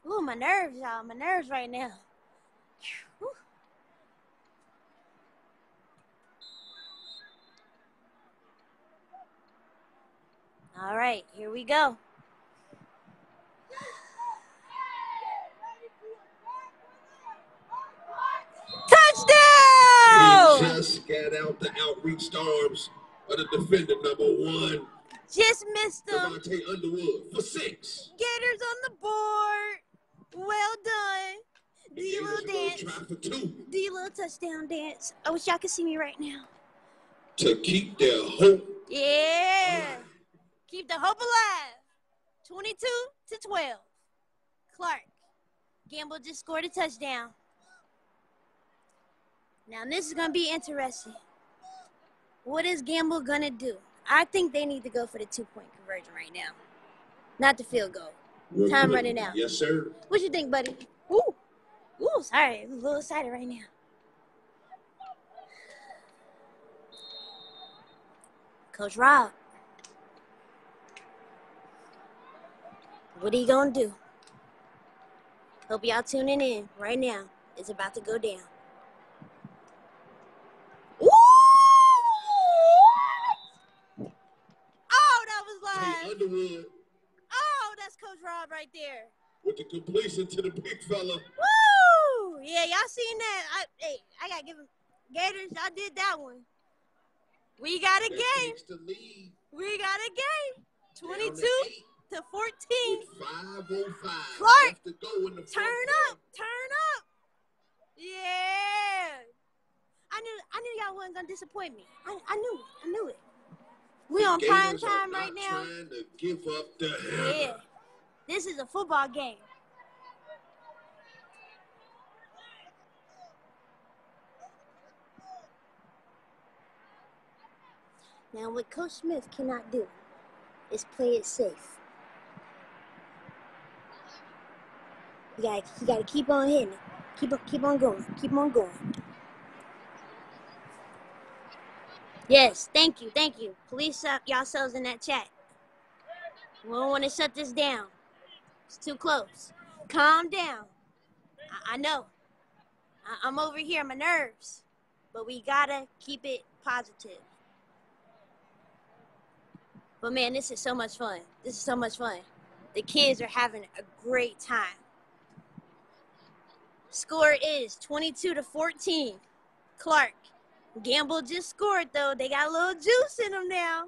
S2: Ooh, my nerves, y'all. My nerves right now. Whew. All right, here we go. Touchdown!
S1: just got out the outreach arms of the defender, number one,
S2: Just missed him.
S1: Devontae Underwood, for six.
S2: Gators on the board. Well done. Do your little dance.
S1: try for two
S2: Do your little touchdown dance. I wish y'all could see me right now.
S1: to keep their hope
S2: Yeah. Keep the hope alive. 22 to 12. Clark. Gamble just scored a touchdown. Now this is gonna be interesting. What is Gamble gonna do? I think they need to go for the two-point conversion right now, not the field goal.
S1: Real
S2: Time
S1: quick.
S2: running out.
S1: Yes, sir.
S2: What you think, buddy? Ooh, ooh, sorry, I'm a little excited right now. Coach Rob, what are you gonna do? Hope y'all tuning in right now. It's about to go down. Ooh! Oh, that was
S1: Hey,
S2: live.
S1: Underwood
S2: Oh, that's Coach Rob right there.
S1: with the completion to the big fella.
S2: Woo! Yeah, y'all seen that? I hey, I gotta give him Gators. Y'all did that one. We got a
S1: That
S2: game. We got a game. 22 to 14.
S1: with 5:05
S2: Clark,
S1: to go in the
S2: Turn up, turn up. Yeah. I knew I knew y'all wasn't gonna disappoint me. I, I knew it. I knew it. We on
S1: Gators
S2: prime time right now.
S1: Trying to give up the hammer.
S2: Yeah. This is a football game. Now, what Coach Smith cannot do is play it safe. You gotta, you gotta keep on hitting it. Keep on, keep on going. Keep on going. Yes, thank you, thank you. Police uh, up yourselves in that chat. We don't want to shut this down. It's too close. Calm down. I, I know. I, I'm over here, my nerves. But we gotta keep it positive. But man, this is so much fun. This is so much fun. The kids are having a great time. Score is 22 to 14. Clark. Gamble just scored though. They got a little juice in them now.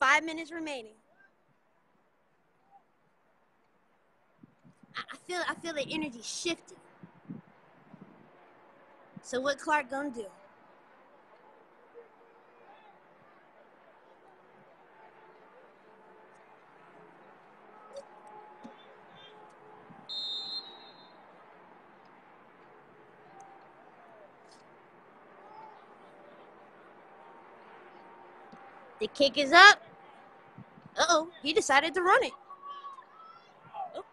S2: Five minutes remaining. I feel I feel the energy shifting. So what Clark gonna do? The kick is up. Uh oh, he decided to run it. Oh,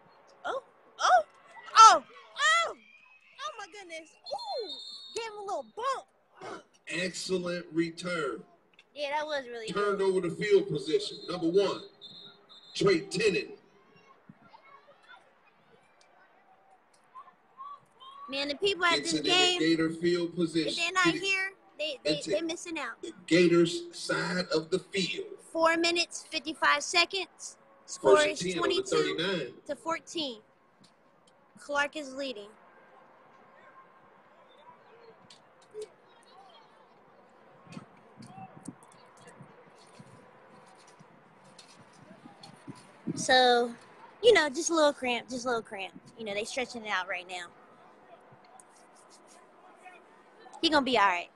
S2: oh, oh, oh, oh, oh my goodness. Ooh, gave him a little bump.
S1: Excellent return.
S2: Yeah, that was really
S1: Turned
S2: good.
S1: over the field position. Number one, Trey Tennant.
S2: Man, the people at
S1: Gets
S2: this
S1: it in the
S2: game,
S1: Gator field
S2: if
S1: position.
S2: they're not here, they, they,
S1: That's
S2: they
S1: it.
S2: missing out.
S1: The Gators side of the field.
S2: Four minutes, 55 seconds. Score is
S1: and 10 on the
S2: 22 to 14. Clark is leading. So, you know, just a little cramp, just a little cramp. You know, they stretching it out right now. He gonna be all right.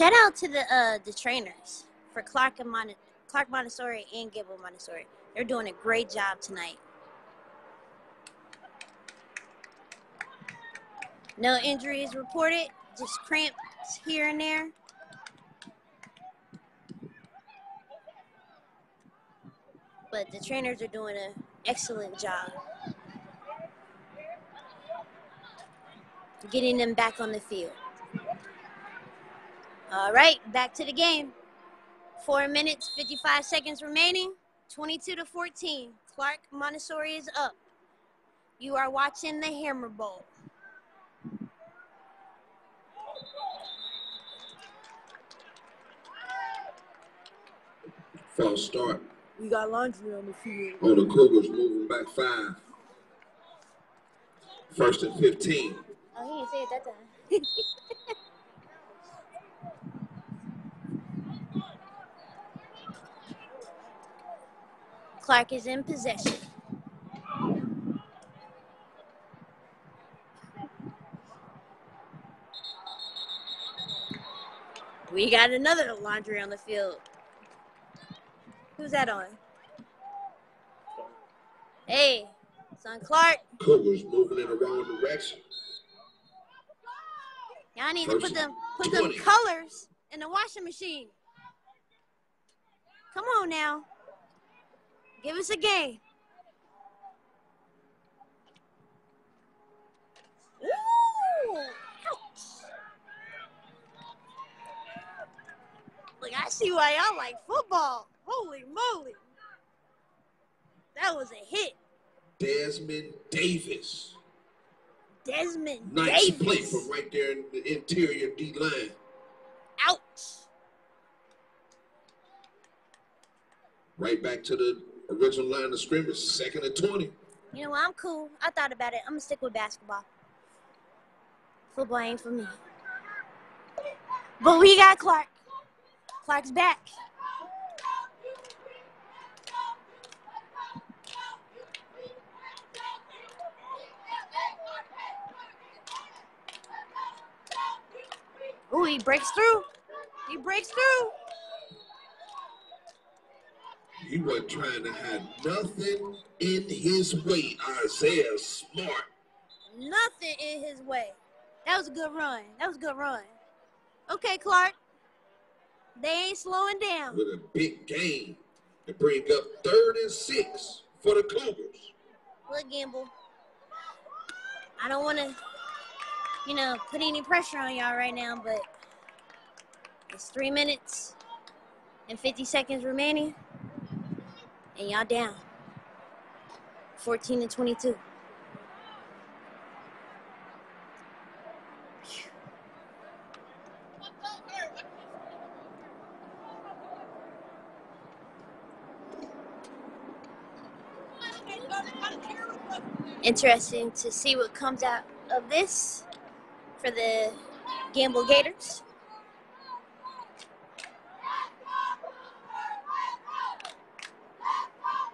S2: Shout out to the uh the trainers for Clark and Mon- Clark Montessori and Gamble Montessori. They're doing a great job tonight. No injuries reported, just cramps here and there. But the trainers are doing an excellent job. getting them back on the field. All right, back to the game. Four minutes, 55 seconds remaining. 22 to 14. Clark Montessori is up. You are watching the Hammer Bowl.
S1: False start.
S2: We got laundry on the field.
S1: Oh, the Cougars moving back five. First and 15.
S2: Oh, he didn't say it that time. Clark is in possession. We got another laundry on the field. Who's that on? Hey, son Clark.
S1: Cougars moving in the wrong direction.
S2: Y'all need to put them put them colors in the washing machine. Come on now. Give us a game. Ooh, ouch. Look, I see why y'all like football. Holy moly. That was a hit.
S1: Desmond Davis.
S2: Desmond
S1: Nice play from right there in the interior D line.
S2: Ouch.
S1: Right back to the original line of scrimmage, second and 20.
S2: You know? I'm cool. I thought about it. I'm gonna stick with basketball. Football ain't for me. But we got Clark. Clark's back. Ooh, he breaks through. He breaks through.
S1: He wasn't trying to have nothing in his way. Isaiah Smart.
S2: Nothing in his way. That was a good run. That was a good run. Okay, Clark. They ain't slowing down.
S1: with a big game to bring up third and six for the Cougars.
S2: Look, Gamble. I don't want to, you know, put any pressure on y'all right now, but it's three minutes and 50 seconds remaining, and y'all down 14 and 22. Interesting to see what comes out of this for the Gamble Gators.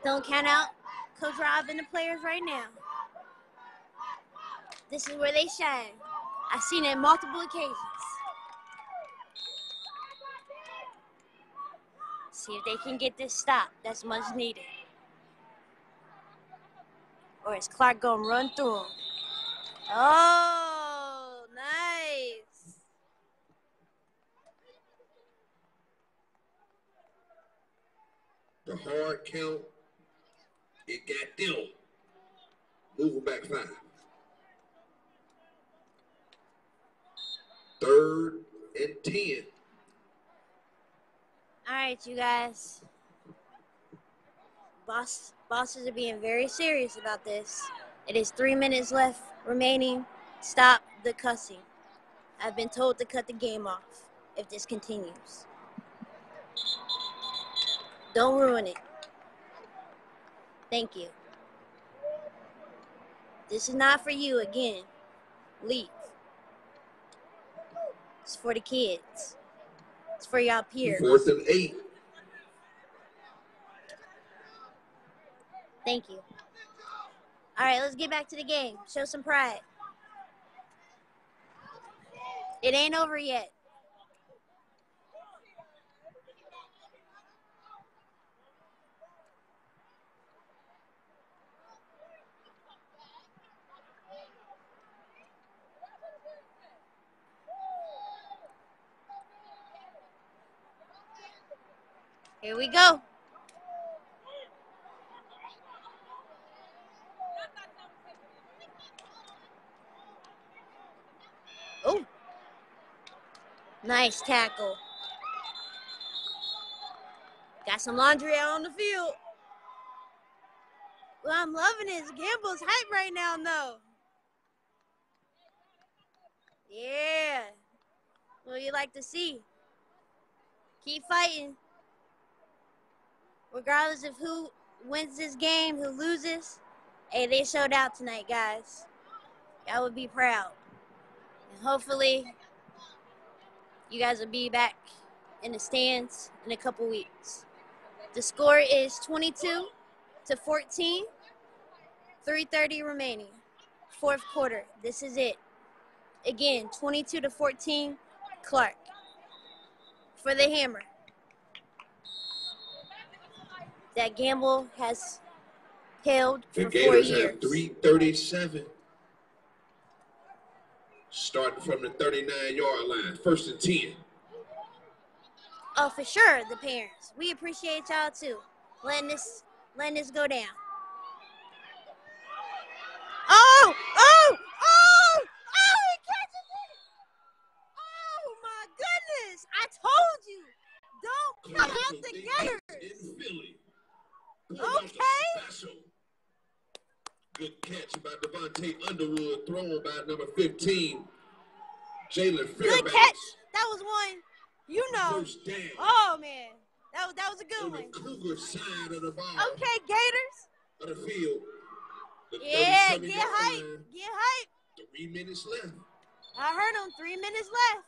S2: Don't count out Coach Rob and the players right now. This is where they shine. I've seen it multiple occasions. See if they can get this stop. That's much needed. Or is Clark gonna run through him? Oh, nice.
S1: The hard count, it got them. Moving back five. Third and ten.
S2: All right, you guys. Boss, bosses are being very serious about this. It is three minutes left remaining. Stop the cussing. I've been told to cut the game off if this continues. Don't ruin it. Thank you. This is not for you again. Leave. It's for the kids. It's for y'all peers.
S1: Fourth and eight.
S2: Thank you. All right, let's get back to the game. Show some pride. It ain't over yet. Here we go. Oh, nice tackle. Got some laundry out on the field. Well, I'm loving it. Gamble's hype right now, though. Yeah. What you like to see? Keep fighting. Regardless of who wins this game, who loses. Hey, they showed out tonight, guys. I would be proud. And hopefully, you guys will be back in the stands in a couple weeks. The score is 22 to 14. 3:30 remaining. Fourth quarter. This is it. Again, 22 to 14. Clark for the hammer. That Gamble has held
S1: The
S2: for four
S1: Gators
S2: years.
S1: have 337. Starting from the 39 yard line. First and 10.
S2: Oh, for sure, the parents. We appreciate y'all too. Letting this letting this go down. Oh! Oh! Oh! Oh! He catches it! Oh my goodness! I told you! Don't cut out the Gators!
S1: In Philly. Pulled off a
S2: Okay.
S1: Good catch by Devontae Underwood, thrown by number 15, Jalen Fairbanks.
S2: Good catch. That was one. You know. Oh man, that was that was a good
S1: on
S2: one.
S1: Cougar side of the ball
S2: Okay, Gators.
S1: of the field. The
S2: Yeah, get hype.
S1: line,
S2: Get hype.
S1: Three minutes left.
S2: I heard him. Three minutes left.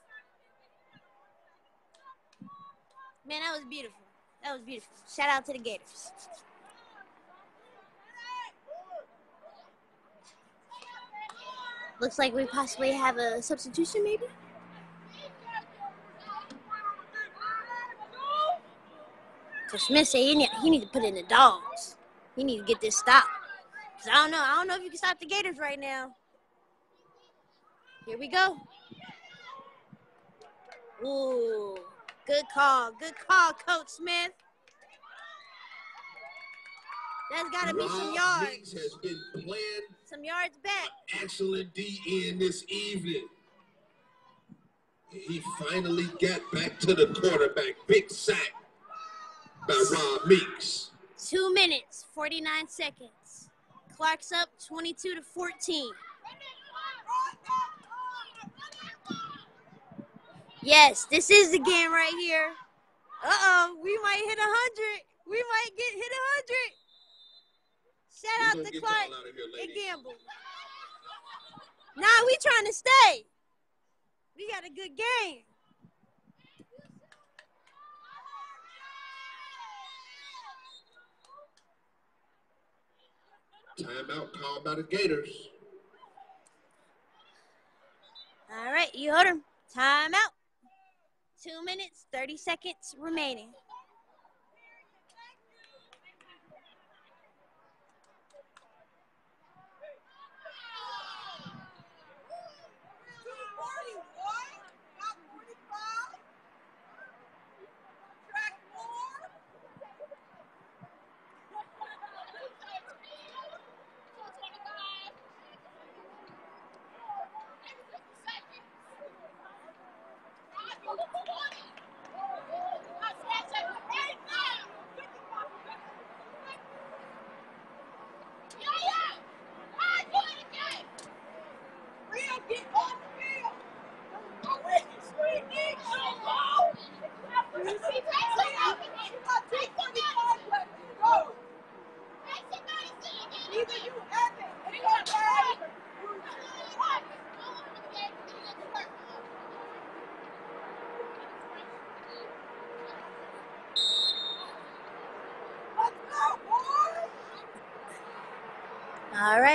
S2: Man, that was beautiful. That was beautiful. Shout out to the Gators. Looks like we possibly have a substitution, maybe. Cause Smith said he need, he need to put in the dogs. He need to get this stopped. Cause I don't know. I don't know if you can stop the Gators right now. Here we go. Ooh, good call. Good call, Coach Smith. That's got to be some yards.
S1: Meeks has been playing
S2: Some yards back.
S1: excellent DN this evening. He finally got back to the quarterback. Big sack by Rob Meeks.
S2: Two minutes, 49 seconds. Clark's up 22 to 14. Yes, this is the game right here. Uh oh, we might hit 100. We might get hit 100. Shout out to Clark
S1: out here,
S2: and. Gamble. Nah, we trying to stay. We got a good game.
S1: Timeout called by the Gators.
S2: All right, you heard him. Time out. Two minutes, 30 seconds remaining.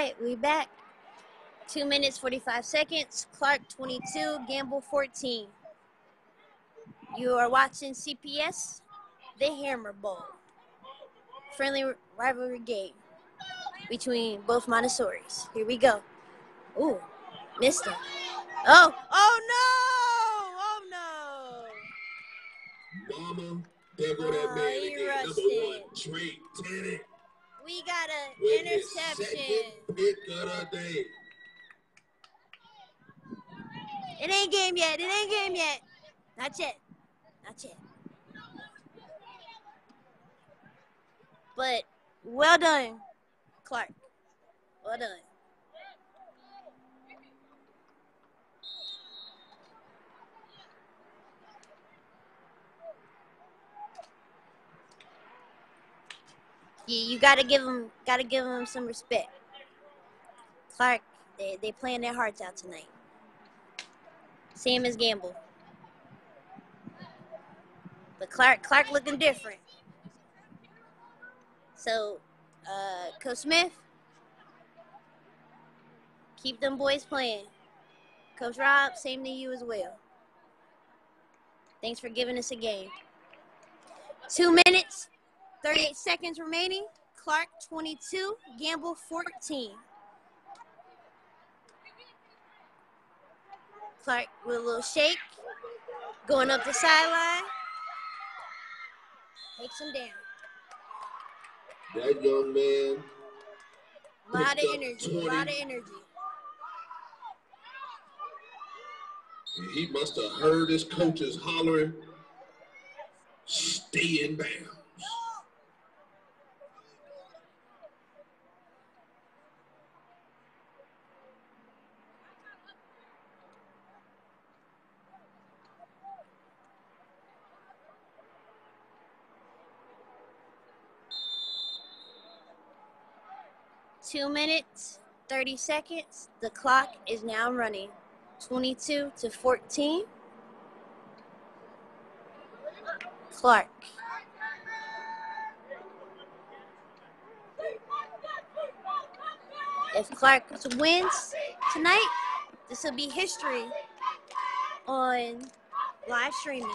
S2: Right, we back. Two minutes, 45 seconds. Clark 22, Gamble 14. You are watching CPS, the Hammer Bowl. Friendly rivalry game between both Montessori's. Here we go. Ooh, missed him. Oh, oh no! Oh no!
S1: Mama, there go that
S2: Oh,
S1: man again.
S2: rushed
S1: Number
S2: it.
S1: one, Tennant.
S2: We got an interception. It ain't game yet. It ain't game yet. Not yet. Not yet. But well done, Clark. Well done. You, you gotta give them, gotta give them some respect. Clark, they they playing their hearts out tonight. Same as Gamble. But Clark, Clark looking different. So, uh, Coach Smith, keep them boys playing. Coach Rob, same to you as well. Thanks for giving us a game. Two minutes, 38 seconds remaining. Clark 22, Gamble 14. Clark with a little shake, going up the sideline, takes him down.
S1: That young man,
S2: A lot of energy, a lot of
S1: 20.
S2: energy.
S1: he must have heard his coaches hollering, stay in bounds.
S2: Two minutes, 30 seconds. The clock is now running. 22 to 14. Clark. If Clark wins tonight, this will be history on live streaming.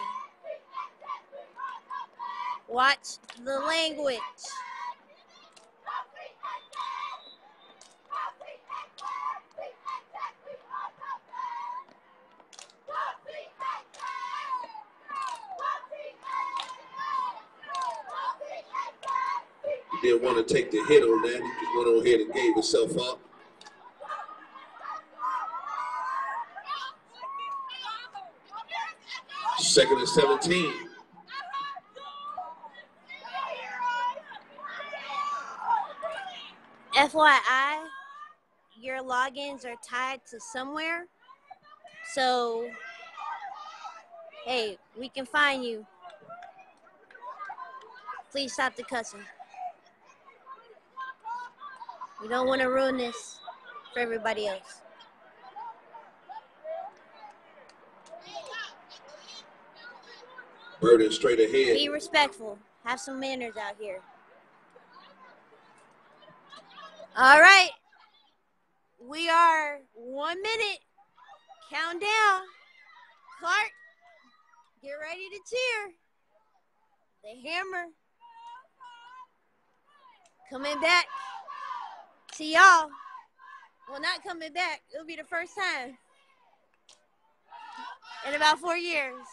S2: Watch the language.
S1: To take the hit on that. He just went on ahead and gave himself up. Second and 17.
S2: FYI, your logins are tied to somewhere. So, hey, we can find you. Please stop the cussing. We don't want to ruin this for everybody else.
S1: Burden straight ahead.
S2: Be respectful. Have some manners out here. All right. We are one minute. Countdown. Clark, get ready to cheer. The hammer. Coming back to y'all. Well, not coming back. It'll be the first time in about four years.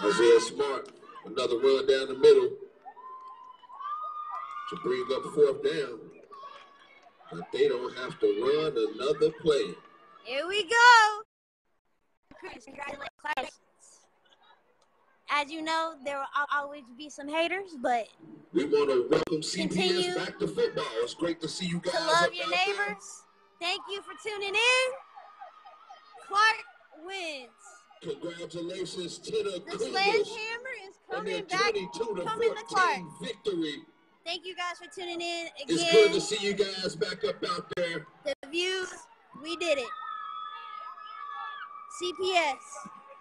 S1: Isaiah Smart, another run down the middle to bring up fourth down. But they don't have to run another play.
S2: Here we go. Chris, congratulations. As you know, there will always be some haters, but
S1: We want to welcome CPS back to football. It's great to see you guys.
S2: to love your
S1: out there.
S2: neighbors. Thank you for tuning in. Clark wins.
S1: Congratulations to the
S2: The
S1: Cougars
S2: sledgehammer is coming back. coming to Clark.
S1: victory.
S2: Thank you guys for tuning in
S1: It's good to see you guys back up out there.
S2: The views, we did it. CPS,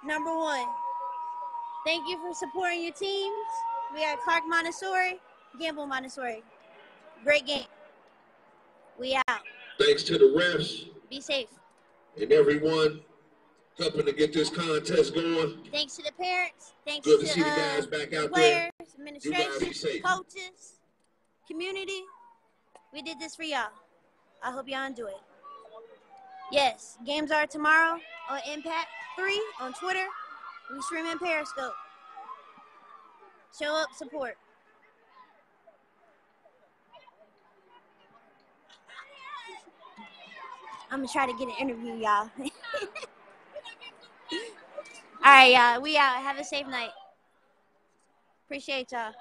S2: number one. Thank you for supporting your teams. We got Clark Montessori, Gamble Montessori. Great game. We out.
S1: Thanks to the refs
S2: Be safe.
S1: and everyone helping to get this contest going.
S2: Thanks to the parents. Thanks
S1: Good to
S2: to
S1: see the
S2: uh,
S1: guys back out
S2: players,
S1: You guys be
S2: administration, coaches, community. We did this for y'all. I hope y'all enjoy it. Yes, games are tomorrow on Impact 3 on Twitter. We stream in Periscope. Show up, support. I'm gonna try to get an interview, y'all. All right, y'all. We out. Have a safe night. Appreciate y'all.